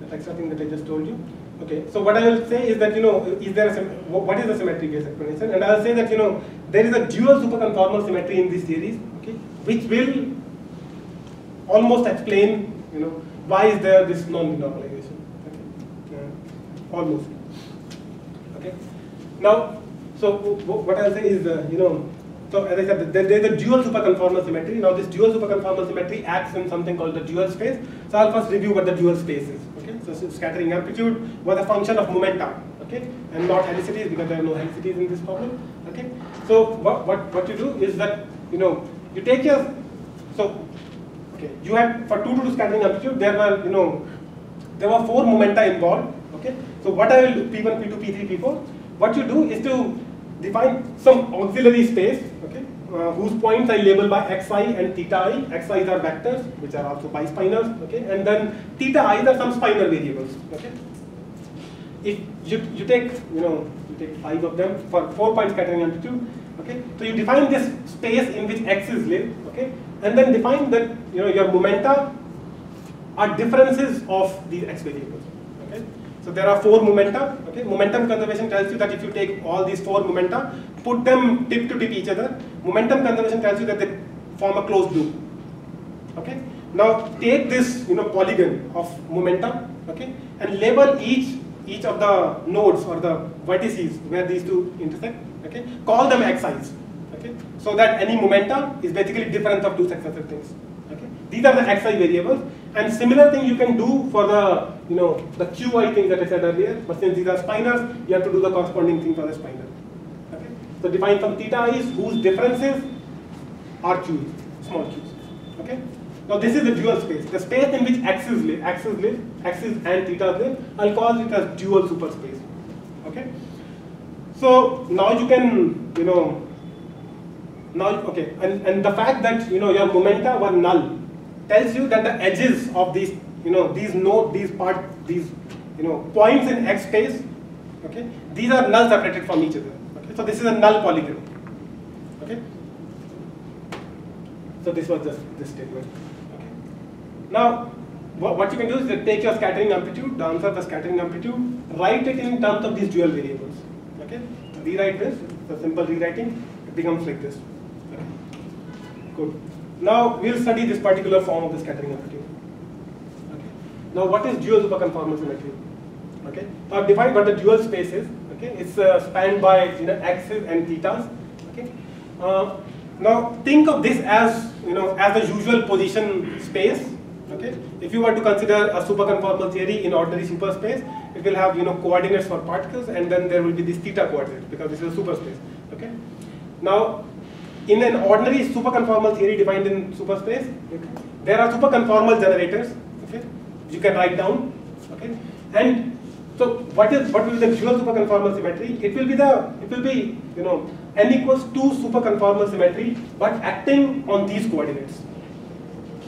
the extra thing that I just told you Okay, so what I will say is that, you know, is there a, what is the symmetry based explanation? And I'll say that, you know, there is a dual superconformal symmetry in these theories, okay, which will almost explain, you know, why is there this non-normalization, okay, uh, almost, okay. Now, so what I'll say is, uh, you know, so as I said, there, there's a dual superconformal symmetry. Now this dual superconformal symmetry acts in something called the dual space. So I'll first review what the dual space is. So scattering amplitude was a function of momentum, okay, and not helicities because there are no helicities in this problem, okay. So what what what you do is that you know you take your so okay you had for two to two scattering amplitude there were you know there were four momenta involved, okay. So what I will do P1, P2, P3, P4. What you do is to define some auxiliary space, okay, uh, whose points I label by xi and theta i. xi's are vectors, which are also bispinors, okay, and then theta i's are some spinor variables, okay. If you, you take, you know, you take five of them for four point scattering amplitude, okay, so you define this space in which x is live, okay, and then define that, you know, your momenta are differences of these x variables. So there are four momenta, okay, momentum conservation tells you that if you take all these four momenta, put them tip to tip each other. Momentum conservation tells you that they form a closed loop. Okay. Now take this you know polygon of momentum, okay, and label each each of the nodes or the vertices where these two intersect. Okay. Call them xi's. Okay. So that any momentum is basically difference of two successive things. Okay. These are the xi variables. And similar thing you can do for the you know the qi thing that I said earlier. But since these are spinors, you have to do the corresponding thing for the spinor. Okay? So define some theta is whose differences are q's, small q's. Okay. Now this is the dual space, the space in which axes live, axes live, axes and theta live. I'll call it as dual superspace. Okay. So now you can, you know, now okay, and, and the fact that you know your momenta were null tells you that the edges of these, you know, these node, these part, these, you know, points in x space, okay, these are null separated from each other. Okay, So this is a null polygon. Okay. So this was just this statement. Okay. Now, what you can do is take your scattering amplitude, the answer the scattering amplitude, write it in terms of these dual variables. Okay. Rewrite this. The simple rewriting. It becomes like this. Good. Now we'll study this particular form of the scattering amplitude. Okay. Now what is dual superconformal symmetry? Okay. So I've defined what the dual space is. Okay, it's uh, spanned by you know axes and thetas. Okay, uh, now think of this as you know as the usual position space. Okay, if you were to consider a superconformal theory in ordinary superspace, it will have you know coordinates for particles, and then there will be this theta coordinate because this is a superspace. Okay, now in an ordinary superconformal theory defined in superspace, okay, there are superconformal generators. Okay, you can write down. Okay, and so what is what will be the dual superconformal symmetry? It will be the it will be you know n equals two superconformal symmetry, but acting on these coordinates.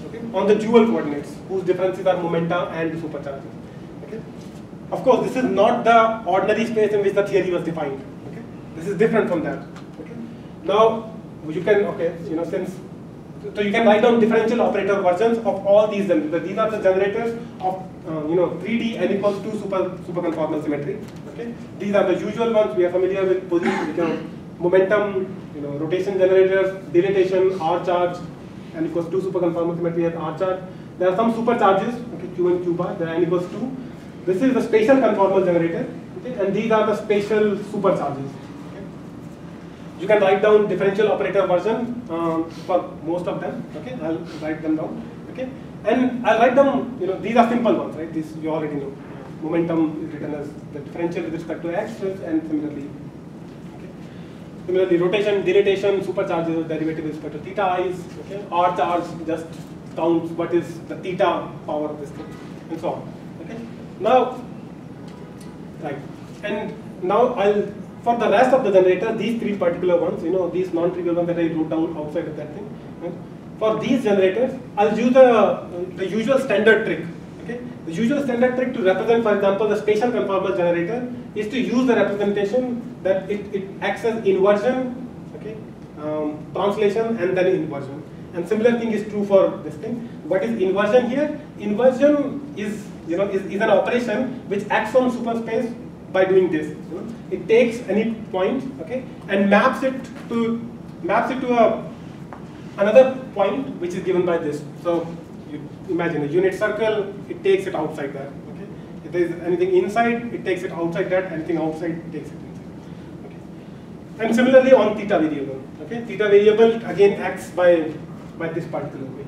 Okay, on the dual coordinates whose differences are momenta and supercharges. Okay, of course this is not the ordinary space in which the theory was defined. Okay, this is different from that. Okay, now you can okay you know since so you can write down differential operator versions of all these generators. These are the generators of uh, you know 3D n equals 2 super superconformal symmetry. Okay, these are the usual ones we are familiar with. Position, you know, momentum, you know, rotation generators, dilatation, R charge, n equals 2 superconformal symmetry has R charge. There are some supercharges. Okay, Q and Q bar. There n equals 2. This is the special conformal generator. Okay, and these are the special supercharges. You can write down differential operator version um, for most of them. Okay, I'll write them down. Okay, and I'll write them. You know, these are simple ones, right? These you already know. Momentum is written as the differential with respect to x, and similarly. Similarly, rotation, dilatation, supercharges, derivative with respect to theta i's. Okay, R charge just counts what is the theta power of this thing, and so on. Okay. Now, right, and now I'll for the rest of the generator, these three particular ones, you know, these non-trivial ones that I wrote down outside of that thing, for these generators, I'll use the, the usual standard trick. Okay? The usual standard trick to represent, for example, the special conformal generator is to use the representation that it, it acts as inversion, okay, um, translation, and then inversion. And similar thing is true for this thing. What is inversion here? Inversion is, you know, is, is an operation which acts on superspace by doing this. You know? It takes any point, okay, and maps it to maps it to a another point which is given by this. So you imagine a unit circle, it takes it outside that. Okay, if there is anything inside, it takes it outside that. Anything outside, it takes it inside. Okay, and similarly on theta variable. Okay, theta variable again acts by by this particular way.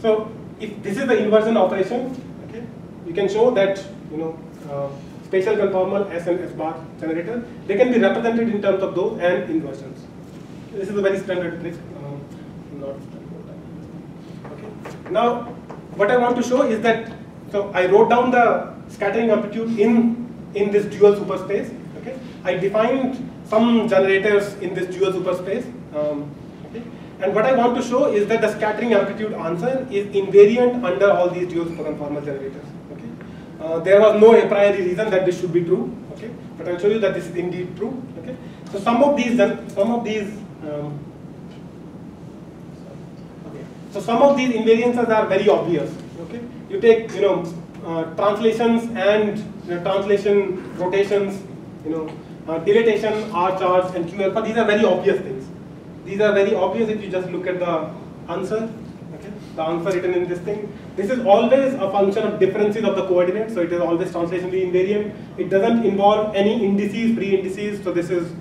So if this is the inversion operation, you can show that you know uh, special conformal S and S bar generator, they can be represented in terms of those and inversions. This is a very standard trick. Um, okay. Now, what I want to show is that so I wrote down the scattering amplitude in in this dual superspace. Okay, I defined some generators in this dual superspace. Um? And what I want to show is that the scattering amplitude answer is invariant under all these dual superconformal generators. Uh, there was no a priori reason that this should be true. Okay? But I'll show you that this is indeed true. Okay? So some of these, some of these um, okay. So some of these invariances are very obvious. Okay, you take you know uh, translations and you know, translation rotations, you know uh, dilatation, R charge, and Q alpha. These are very obvious things. These are very obvious if you just look at the answer. The answer written in this thing. This is always a function of differences of the coordinates, so it is always translationally invariant. It doesn't involve any indices, free indices, so this is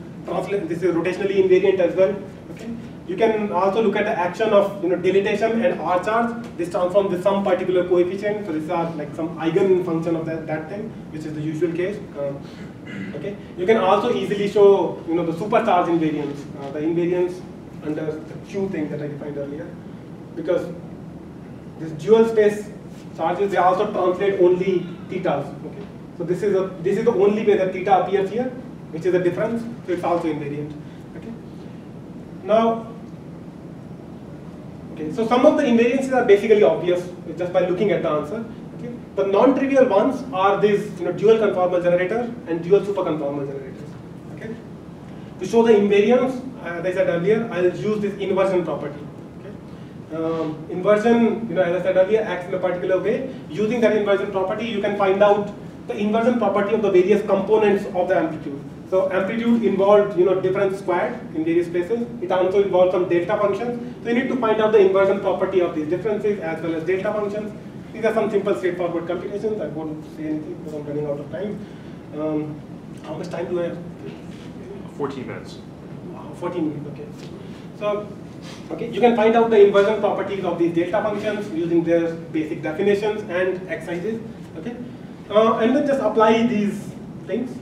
this is rotationally invariant as well. Okay. You can also look at the action of you know dilatation and R charge. This transforms with some particular coefficient. So these are like some eigen function of that, that thing, which is the usual case. Uh, okay. You can also easily show you know the supercharge invariance, uh, the invariance under the Q thing that I defined earlier, because this dual space charges they also translate only thetas. Okay. So this is a this is the only way that theta appears here which is a difference, so it's also invariant. Okay. Now, okay, so some of the invariances are basically obvious just by looking at the answer. Okay. The non-trivial ones are these you know, dual conformal generators and dual superconformal generators. Okay. To show the invariance, uh, as I said earlier, I'll use this inversion property. Um, inversion, you know, as I said earlier, acts in a particular way. Using that inversion property, you can find out the inversion property of the various components of the amplitude. So amplitude involved, you know, difference squared in various places. It also involves some delta functions. So you need to find out the inversion property of these differences as well as delta functions. These are some simple straightforward computations. I won't say anything because I'm running out of time. Um, how much time do I have? 14 minutes. 14 minutes, okay. So, okay, you can find out the inversion properties of these delta functions using their basic definitions and exercises, okay? Uh, and then just apply these things.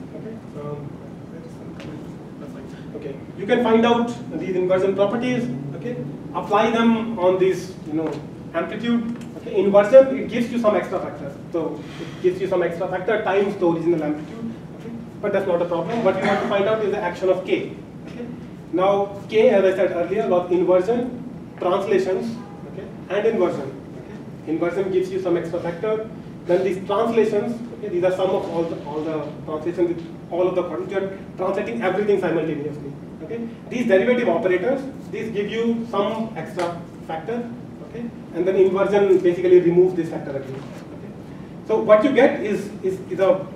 Okay, you can find out these inversion properties. Okay, apply them on this, you know, amplitude. Okay, inversion it gives you some extra factor. So it gives you some extra factor times the original amplitude. Okay, but that's not a problem. What you want to find out is the action of k. Now k, as I said earlier, was inversion, translations, okay, and inversion. Okay, inversion gives you some extra factor. Then these translations, okay, these are some of all the all the translations with all of the quantities. You are translating everything simultaneously. Okay, these derivative operators, these give you some extra factor. Okay, and then inversion basically removes this factor again. Okay, so what you get is is is a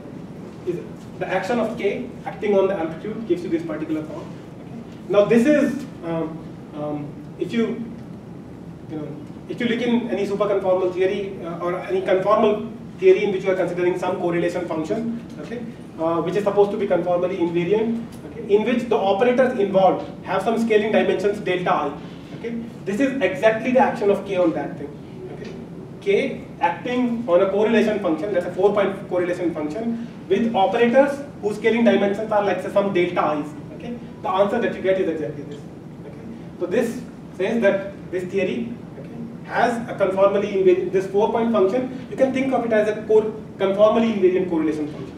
is the action of k acting on the amplitude gives you this particular form. Now this is um, um, if you you know if you look in any superconformal theory uh, or any conformal theory in which you are considering some correlation function, okay, uh, which is supposed to be conformally invariant, okay, in which the operators involved have some scaling dimensions delta i. Okay, this is exactly the action of k on that thing. Okay, k acting on a correlation function, that's a four-point correlation function with operators whose scaling dimensions are like say some delta i's. Okay, the answer that you get is exactly this. Okay, so this says that this theory has a conformally invariant, this four point function, you can think of it as a core conformally invariant correlation function.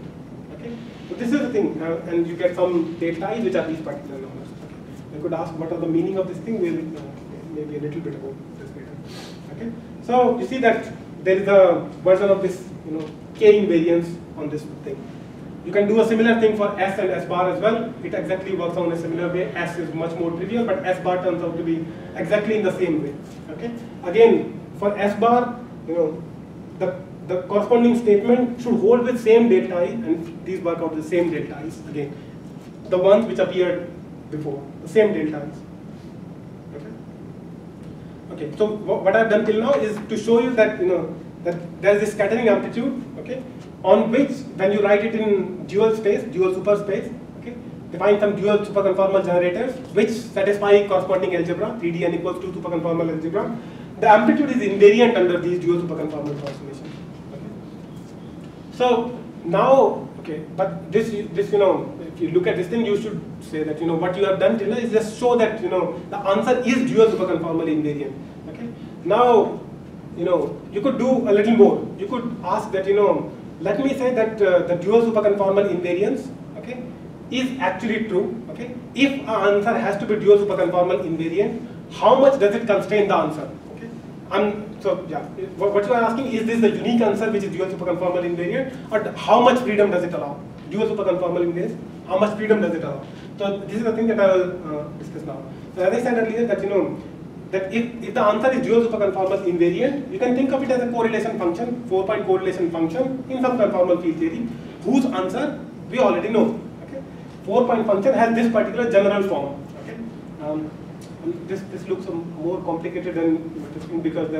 Okay, so this is the thing, uh, and you get some delta which are these particular numbers. Okay, I could ask what are the meaning of this thing. We'll uh, maybe a little bit about this later. Okay, so you see that there is a version of this, you know, k invariance on this thing. You can do a similar thing for S and S bar as well. It exactly works on a similar way. S is much more trivial, but S bar turns out to be exactly in the same way. Okay. Again, for S bar, you know, the the corresponding statement should hold with same delta i, and these work out the same delta i's again. The ones which appeared before, the same delta i's. Okay. Okay. So what I've done till now is to show you that you know that there is a scattering amplitude. Okay on which, when you write it in dual space, dual superspace, okay, define some dual superconformal generators which satisfy corresponding algebra, 3D n equals to superconformal algebra. The amplitude is invariant under these dual superconformal transformations. Okay. So now, okay, but this, this, you know, if you look at this thing, you should say that, you know, what you have done till now is just show that, you know, the answer is dual superconformal invariant. Okay. Now, you know, you could do a little more. You could ask that, you know, let me say that uh, the dual superconformal invariance okay, is actually true, okay, if our answer has to be dual superconformal invariant, how much does it constrain the answer? Okay, I'm so yeah. What what you are asking is this the unique answer which is dual superconformal invariant, or how much freedom does it allow? Dual superconformal invariance, how much freedom does it allow? So this is the thing that I will uh, discuss now. So as I said earlier, that you know that if, if the answer is dual superconformal invariant, you can think of it as a correlation function, four-point correlation function in some conformal field theory, whose answer we already know. Okay, four-point function has this particular general form. Okay, um, this this looks more complicated than because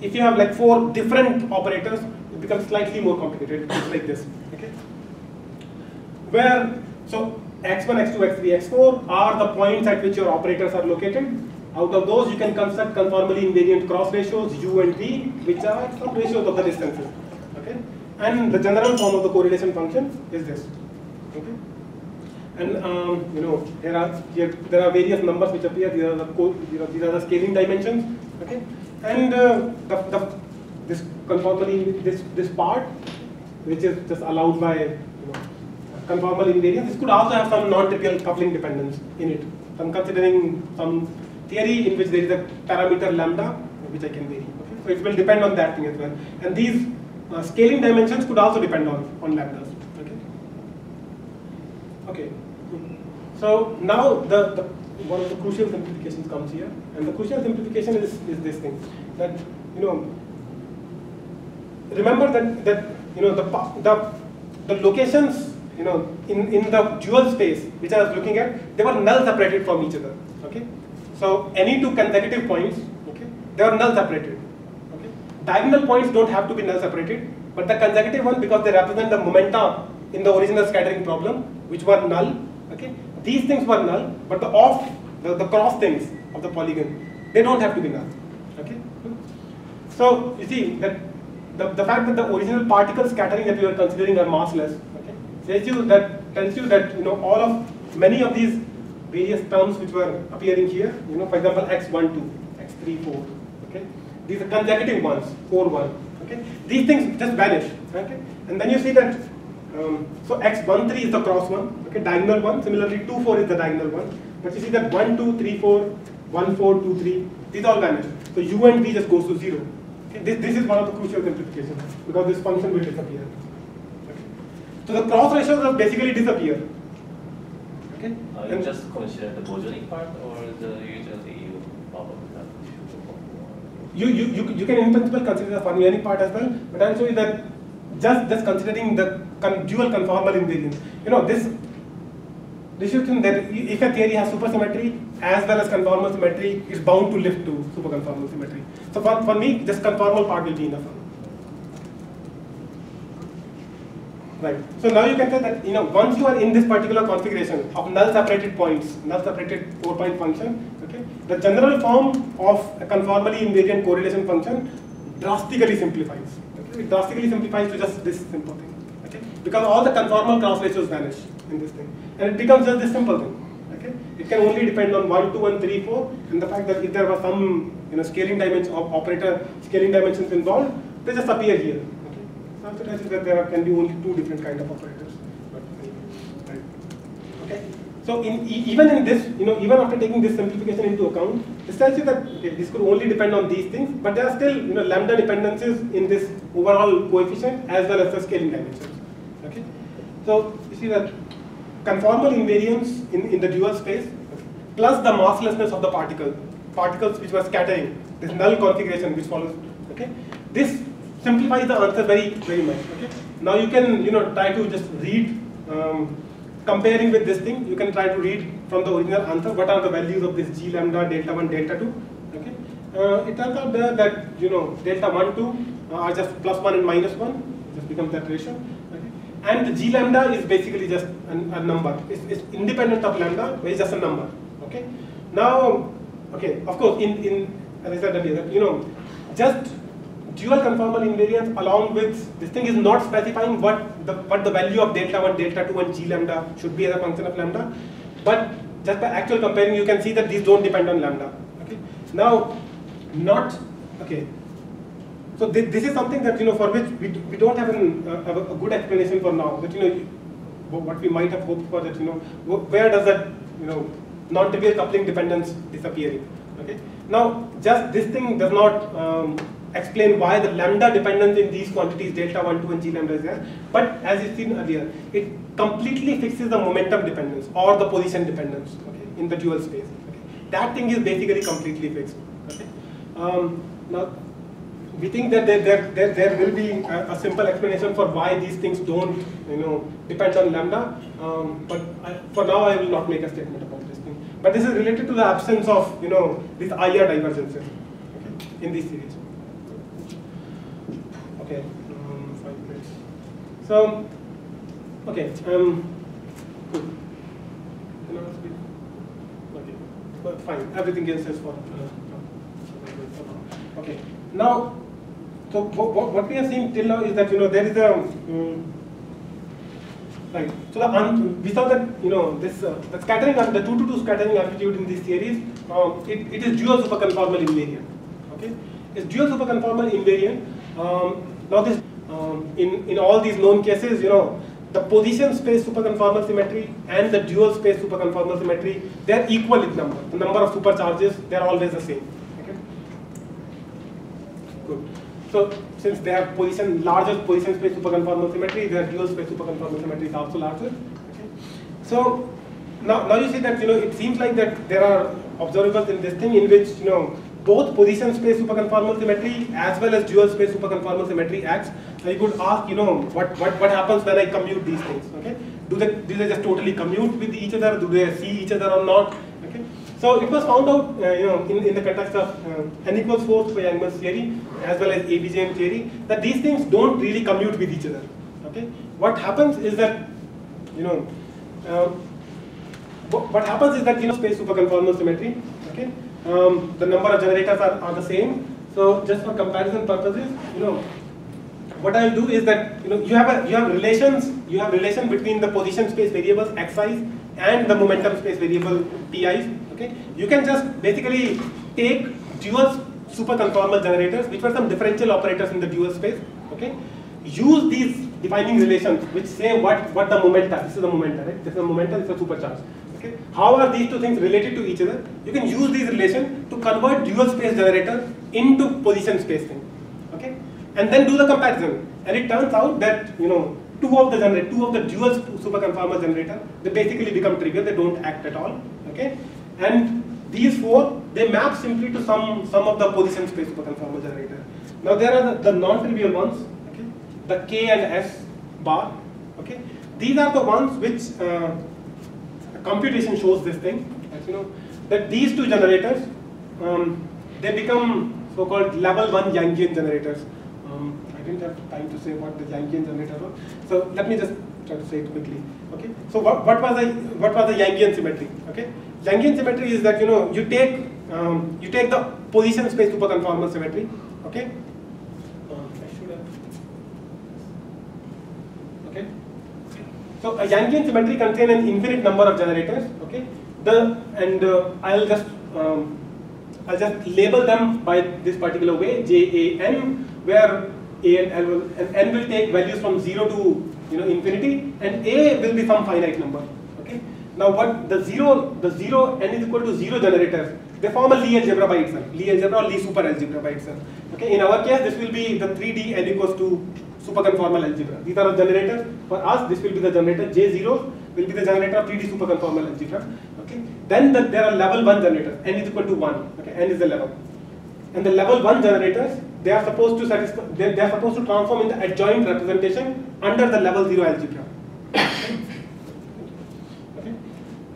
if you have like four different operators, it becomes slightly more complicated. It's like this. Okay, where so x1, x2, x3, x4 are the points at which your operators are located. Out of those, you can construct conformally invariant cross ratios u and v, which are some ratios of the distances. Okay, and the general form of the correlation function is this. Okay, and um, you know there are here there are various numbers which appear. These are the these are the scaling dimensions. Okay, and uh, the, the this conformally this this part, which is just allowed by you know conformal invariance. This could also have some non-trivial coupling dependence in it. I'm considering some theory in which there is a parameter lambda, which I can vary. Okay? So it will depend on that thing as well. And these uh, scaling dimensions could also depend on, on lambdas. Okay. Okay. So now the, the one of the crucial simplifications comes here, and the crucial simplification is, is this thing that you know. Remember that that you know the the the locations you know in in the dual space which I was looking at they were null separated from each other. So any two consecutive points, okay, they are null separated. Okay. Diagonal points don't have to be null separated, but the consecutive ones because they represent the momenta in the original scattering problem, which were null. Okay. These things were null, but the off, the, the cross things of the polygon, they don't have to be null. Okay. So you see that the, the fact that the original particle scattering that we are considering are massless, okay, tells you that tells you that you know all of many of these various terms which were appearing here, you know, for example, x1, 2, x3, 4, okay? These are consecutive ones, 4, 1, okay? These things just vanish, okay? And then you see that, um, so x13 is the cross one, okay, diagonal one, similarly 2, 4 is the diagonal one, but you see that 1, 2, 3, 4, 1, 4, 2, 3, these all vanish. So u and v just goes to 0. Okay? This, this is one of the crucial simplifications, because this function will disappear. Okay? So the cross ratios basically disappear. Okay? Uh, you just consider the bosonic part or the usually you that? You, you, you, you can in principle consider the Fermionic part as well, but I'll show you that just, just considering the con dual conformal invariance. You know, this description that if a theory has supersymmetry as well as conformal symmetry, it's bound to lift to superconformal symmetry. So for, for me, just conformal part will be enough. Right. So now you can say that you know once you are in this particular configuration of null separated points, null separated four point function, okay, the general form of a conformally invariant correlation function drastically simplifies. Okay? It drastically simplifies to just this simple thing. Okay? Because all the conformal cross ratios vanish in this thing. And it becomes just this simple thing. Okay? It can only depend on 1, 2, and 3, 4, and the fact that if there were some you know scaling dimension of operator scaling dimensions involved, they just appear here. After that that there can be only two different kind of operators. But right. Okay. So in, even in this, you know, even after taking this simplification into account, this tells you that this could only depend on these things, but there are still, you know, lambda dependencies in this overall coefficient as well as the scaling dimensions. Okay. So you see that conformal invariance in, in the dual space plus the masslessness of the particle, particles which were scattering, this null configuration which follows. Okay. This simplifies the answer very, very much. Okay. Now you can, you know, try to just read, um, comparing with this thing, you can try to read from the original answer what are the values of this g lambda, delta 1, delta 2. Okay. Uh, it turns out that, you know, delta 1, 2 uh, are just plus 1 and minus 1, just becomes that ratio. Okay. And the g lambda is basically just a, a number. It's, it's independent of lambda, it's just a number. Okay. Now, okay, of course, in, in as I said earlier, you know, just dual conformal invariance along with this thing is not specifying what the what the value of delta 1, delta 2 and g lambda should be as a function of lambda. But just by actual comparing you can see that these don't depend on lambda. Okay. Now not okay. So th this is something that you know for which we, we don't have, an, uh, have a good explanation for now. That you know wh- what we might have hoped for that, you know, where does that, you know, non-trivial coupling dependence disappearing, okay? Now, just this thing does not um, explain why the lambda dependence in these quantities, delta 1, 2 and g lambda is there, but as you've seen earlier, it completely fixes the momentum dependence or the position dependence, okay, in the dual space, okay? That thing is basically completely fixed, okay? Um, now, we think that there, there, there, there will be a, a simple explanation for why these things don't, you know, depend on lambda. Um, but I, for now, I will not make a statement about this thing. But this is related to the absence of, you know, these IR divergences in this series. Okay, um, five minutes. So, okay, um? Okay, but fine. Everything else is for. Uh, okay, now so what, we are seeing till now is that you know there is a um, right. So the we saw that you know this uh, the scattering the two to two scattering amplitude in this theories um, it, it is dual superconformal invariant. Okay, it's dual superconformal invariant. Um, now this um, in in all these known cases you know the position space superconformal symmetry and the dual space superconformal symmetry they are equal in number. The number of supercharges they are always the same. Okay. Good. So since they have position larger position space superconformal symmetry, their dual space superconformal symmetry is also larger. Okay. So now, now you see that you know it seems like that there are observables in this thing in which you know both position space superconformal symmetry as well as dual space superconformal symmetry acts. So you could ask you know what what what happens when I commute these things? Okay, do they do they just totally commute with each other? Do they see each other or not? Okay. So it was found out, uh, you know, in, in the context of uh, n equals 4 by Yang-Mills theory, as well as ABJM theory, that these things don't really commute with each other. Okay, what happens is that, you know, uh, what, happens is that you know space superconformal symmetry. Okay, um, the number of generators are, are the same. So just for comparison purposes, you know, what I'll do is that you know you have a you have relations you have relation between the position space variables xi's and the momentum space variable pi's. Okay, you can just basically take dual superconformal generators, which were some differential operators in the dual space. Okay, use these defining relations which say what what the momenta. This is the momenta, right? This is the momenta. This is a supercharge. Okay, how are these two things related to each other? You can use these relations to convert dual space generator into position space thing. Okay, and then do the comparison. And it turns out that you know two of the generator, two of the dual superconformal generator, they basically become trivial. They don't act at all. Okay, and these four they map simply to some some of the position space superconformal generator. Now there are the, the non-trivial ones. Okay, the K and S bar. Okay, these are the ones which uh, computation shows this thing. That you know that these two generators um, they become so-called level one Yangian generators. Um, I didn't have time to say what the Yangian generator was. So let me just try to say it quickly. Okay. So what, what was the what was the Yangian symmetry? Okay. Yangian symmetry is that you know you take um, you take the position space superconformal symmetry. Okay. Um, I should have. Okay. So a Yangian symmetry contains an infinite number of generators. Okay. The and uh, I'll just um, I'll just label them by this particular way, J A N, where A and L will and N will take values from zero to you know infinity, and A will be some finite number. Okay. Now what the zero the zero n is equal to zero generators, they form a Lie algebra by itself, Lie algebra or Lie super algebra by itself. Okay. In our case, this will be the 3D n equals to superconformal algebra. These are the generators. For us, this will be the generator J0 will be the generator of 3D superconformal algebra. Okay. Then the, there are level one generators. N is equal to one. Okay. N is the level. And the level one generators, they are supposed to satisfy. They, they are supposed to transform in the adjoint representation under the level zero algebra. okay.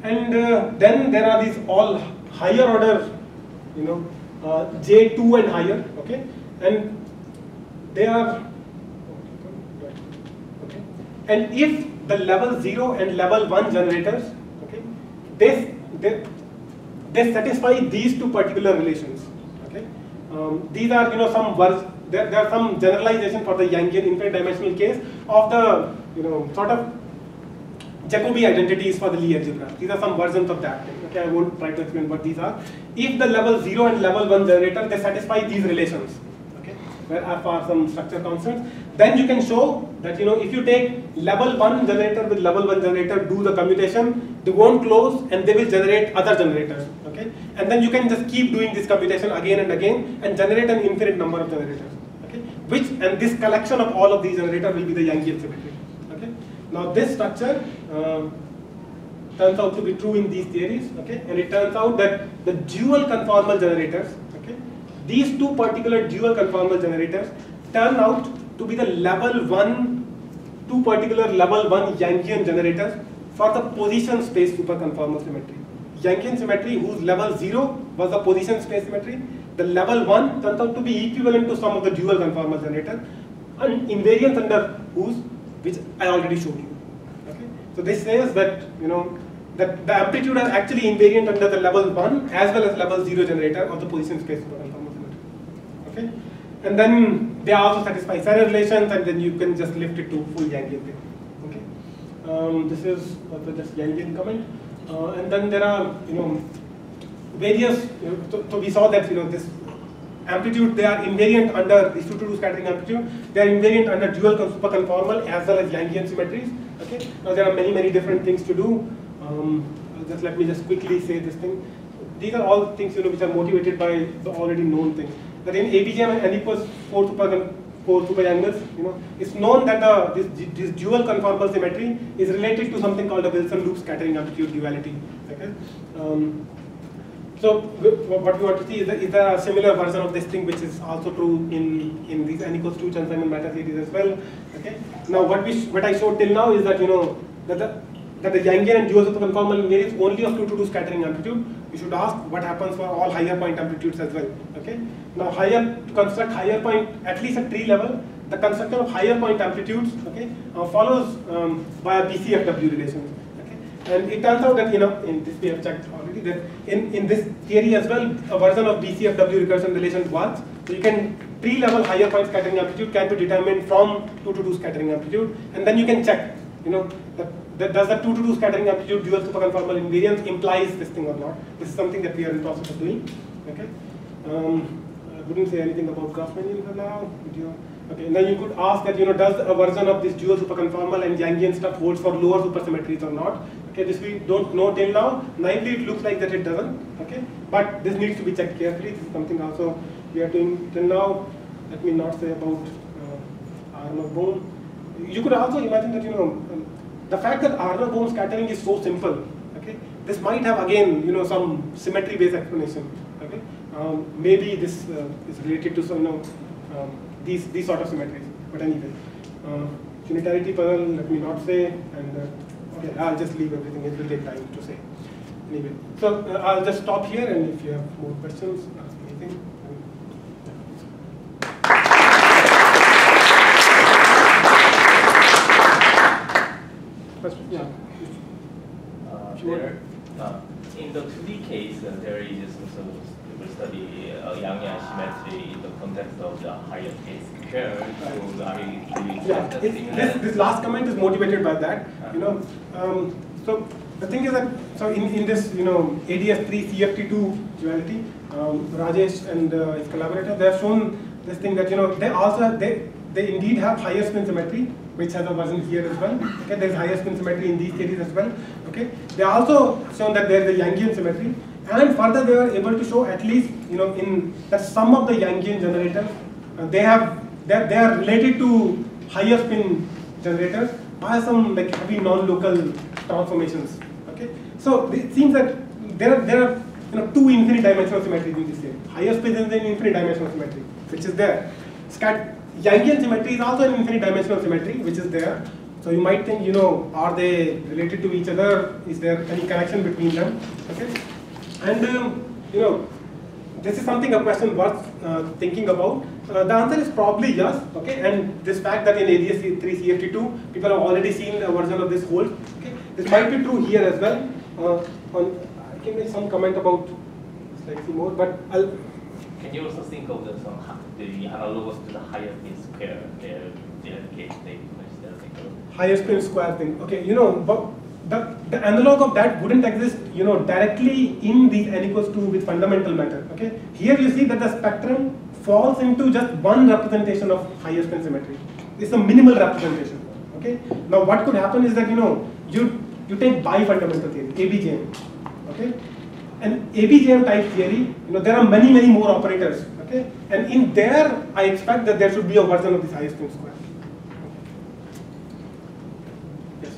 And uh, then there are these all higher order, you know, uh, J2 and higher. Okay. And they are. And if the level 0 and level 1 generators, okay, they, they, they satisfy these two particular relations. Okay. Um, these are, you know, some vers there, there are some generalization for the Yangian infinite dimensional case of the, you know, sort of Jacobi identities for the Lie algebra. These are some versions of that. Okay, I won't try to explain what these are. If the level 0 and level 1 generator, they satisfy these relations. Okay. where f are some structure constants, then you can show that you know if you take level one generator with level one generator, do the commutation, they won't close and they will generate other generators. Okay, and then you can just keep doing this computation again and again and generate an infinite number of generators. Okay, which and this collection of all of these generators will be the Yangian symmetry. Okay, now this structure. Um, turns out to be true in these theories, okay? And it turns out that the dual conformal generators, okay? These two particular dual conformal generators turn out to be the level one, two particular level one Yangian generators for the position space superconformal symmetry. Yangian symmetry whose level zero was the position space symmetry, the level one turns out to be equivalent to some of the dual conformal generators and invariance under whose, which I already showed you. Okay? So this says that, you know, that the amplitude are actually invariant under the level 1 as well as level 0 generator of the position space superconformal symmetry. Okay? And then they also satisfy Serre relations and then you can just lift it to full Yangian thing. Okay? Um, this is also just Yangian comment. Uh, and then there are, you know, various, you know, so, so we saw that, you know, this amplitude, they are invariant under this 2 to 2 scattering amplitude, they are invariant under dual superconformal as well as Yangian symmetries. Okay? Now there are many, many different things to do. Um, just let me just quickly say this thing. These are all things you know which are motivated by the already known thing. That in ABJM n equals four super four super Yang-Mills, you know, it's known that the this, this dual conformal symmetry is related to something called the Wilson loop scattering amplitude duality. Okay. Um, so what we want to see is, that, is a similar version of this thing which is also true in in these n equals two Chern-Simons matter series as well. Okay. Now what we what I showed till now is that you know that the that the Yangian and dual superconformal invariance only of 2 to 2 scattering amplitude, you should ask what happens for all higher point amplitudes as well. Okay. Now higher to construct higher point at least at tree level, the construction of higher point amplitudes okay uh, follows um, via BCFW relations. Okay. And it turns out that you know in this we have checked already that in in this theory as well a version of BCFW recursion relation works. So you can tree level higher point scattering amplitude can be determined from 2 to 2 scattering amplitude, and then you can check you know does the 2 to 2 scattering amplitude dual superconformal invariance implies this thing or not? This is something that we are in process of doing. Okay. Um, I wouldn't say anything about Grassmannian for now. Okay, now you could ask that you know does a version of this dual superconformal and Yangian stuff holds for lower supersymmetries or not? Okay, this we don't know till now. Naively, it looks like that it doesn't. Okay, but this needs to be checked carefully. This is something also we are doing till now. Let me not say about uh, Aharonov-Bohm. You could also imagine that you know the fact that Aharonov-Bohm scattering is so simple, okay, this might have again, you know, some symmetry-based explanation, okay. Um, maybe this uh, is related to some, you know, um, these these sort of symmetries. But anyway, uh, unitarity puzzle, let me not say, and uh, okay, I'll just leave everything. It will take time to say. Anyway, so uh, I'll just stop here, and if you have more questions, ask anything. Question? Yeah. Uh, there, uh, in the 2D case, uh, there is also we will study uh, Yangian symmetry in the context of the higher case square. So are you doing Yeah, the it, similar? this, this last comment is motivated by that, you know. Um, so the thing is that, so in, in this, you know, ADS3 CFT2 duality, um, Rajesh and uh, his collaborator, they have shown this thing that, you know, they also, have, they, they indeed have higher spin symmetry, which has a version here as well. Okay, there's higher spin symmetry in these theories as well. Okay, they also shown that there is a Yangian symmetry, and further they were able to show at least, you know, in that some of the Yangian generators, uh, they have, they they are related to higher spin generators by some like heavy non-local transformations. Okay, so it seems that there are there are you know two infinite dimensional symmetries in this theory. Higher spin is an infinite dimensional symmetry, which is there. Scat Yangian symmetry is also an infinite dimensional symmetry, which is there. So you might think, you know, are they related to each other? Is there any connection between them? Okay, and um, you know, this is something a question worth uh, thinking about. Uh, the answer is probably yes. Okay, and this fact that in ADS3 CFT2 people have already seen a version of this hold. Okay, this might be true here as well. Uh, on, I can make some comment about slightly more, but I'll Can you also think of the, some, the analogous to the higher case square? There, there case they consider the higher spin square thing. Okay, you know, but the, the analog of that wouldn't exist, you know, directly in these n equals 2 with fundamental matter. Okay, here you see that the spectrum falls into just one representation of higher spin symmetry. It's a minimal representation. Okay. Now what could happen is that you know you you take bifundamental theory, ABJM. Okay. And ABJM type theory, you know there are many many more operators. Okay. And in there, I expect that there should be a version of this higher spin square. Yes.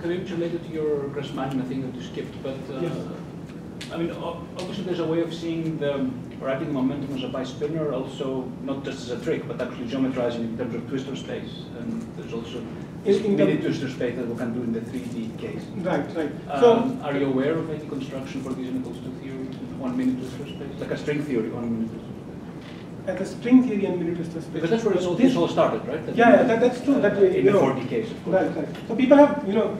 Kind of related to your Grassmann thing that you skipped, but uh, Yes. I mean, obviously there's a way of seeing the writing momentum as a bispinor, also not just as a trick, but actually geometrizing in terms of twistor space. And there's also this In- in the- mini twistor space that we can do in the 3D case. Right. Right. Um, So are you aware of any construction for these equals to theory, one minute twistor space, like a string theory, one minute twistor space? at the string theory and twistor space. Because that's where all, This- all started, right? That- Yeah, yeah, that, that's true. That way, in the know, 4D case, of course. Right, right. So people have, you know,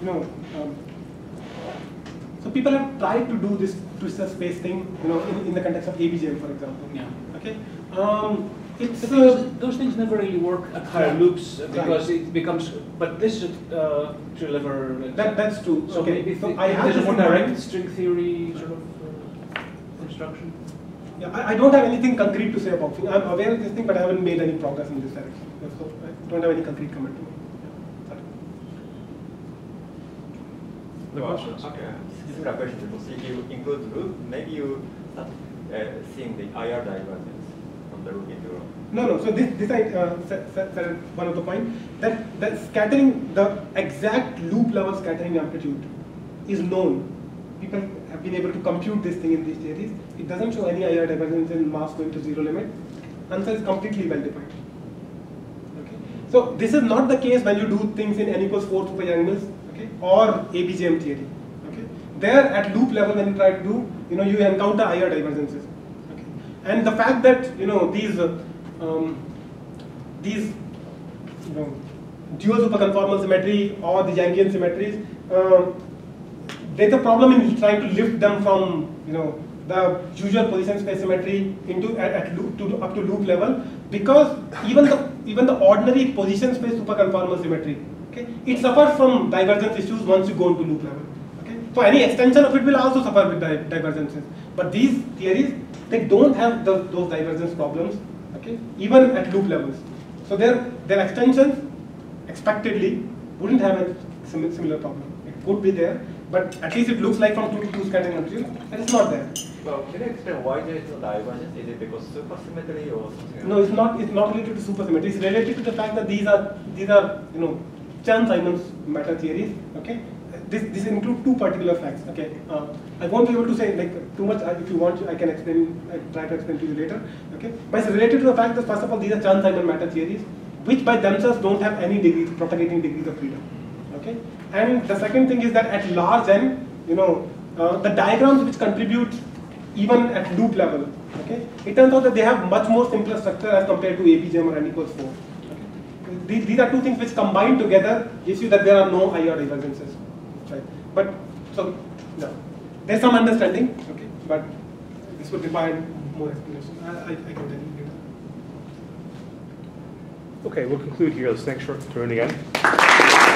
you know, um, so people have tried to do this twistor space thing, you know, in, in the context of ABJM, for example. Yeah. Okay. Um, it's The thing is, uh, those things never really work at higher Right. loops uh, Right. because it becomes. But this uh, to deliver. that that's true. So okay. maybe so th- I have there's a more direct string theory sort of uh, construction. Yeah, I, I don't have anything concrete to say about it. I'm aware of this thing, but I haven't made any progress in this direction. So I don't have any concrete comment to make. Yeah. Sorry. Other Well, questions? Okay, similar question, because if you include the loop, maybe you start uh, seeing the IR divergence from the loop in Europe. No, no. So this, this I uh, said, said, one of the point that that scattering, the exact loop level scattering amplitude is known. People have been able to compute this thing in these theories. It doesn't show any IR divergence in mass going to zero limit. Answer is completely well defined. Okay. So this is not the case when you do things in n equals four super Yang-Mills, okay, or ABJM theory. Okay. There at loop level when you try to do, you know, you encounter IR divergences. Okay. And the fact that you know these uh, um, these you know dual superconformal symmetry or the Yangian symmetries, um, there's a problem in trying to lift them from you know the usual position space symmetry into at, at loop to up to loop level because even the even the ordinary position space superconformal symmetry okay it suffers from divergence issues once you go into loop level okay. So any extension of it will also suffer with di divergences. But these theories they don't have the, those divergence problems okay even at loop levels so their their extensions expectedly wouldn't have a sim similar problem it could be there but at least it looks like from 2 to 2 scattering and it's not there Well, can you explain why there is no divergence? Is it because supersymmetry or something? No, it's not. It's not related to supersymmetry. It's related to the fact that these are these are you know Chern-Simons matter theories. Okay, this this include two particular facts. Okay, uh, I won't be able to say like too much. If you want, I can explain. I try to explain to you later. Okay, but it's related to the fact that first of all, these are Chern-Simon matter theories, which by themselves don't have any propagating degrees of freedom. Okay, and the second thing is that at large n, you know, uh, the diagrams which contribute even at loop level. Okay, it turns out that they have much more simpler structure as compared to ABJM or n equals four. These, these are two things which combined together gives you that there are no IR divergences. Right? But so no, there's some understanding. Okay, but this would require more explanation. I, I, I can tell you later. Okay, we'll conclude here. Let's thanks for tuning in.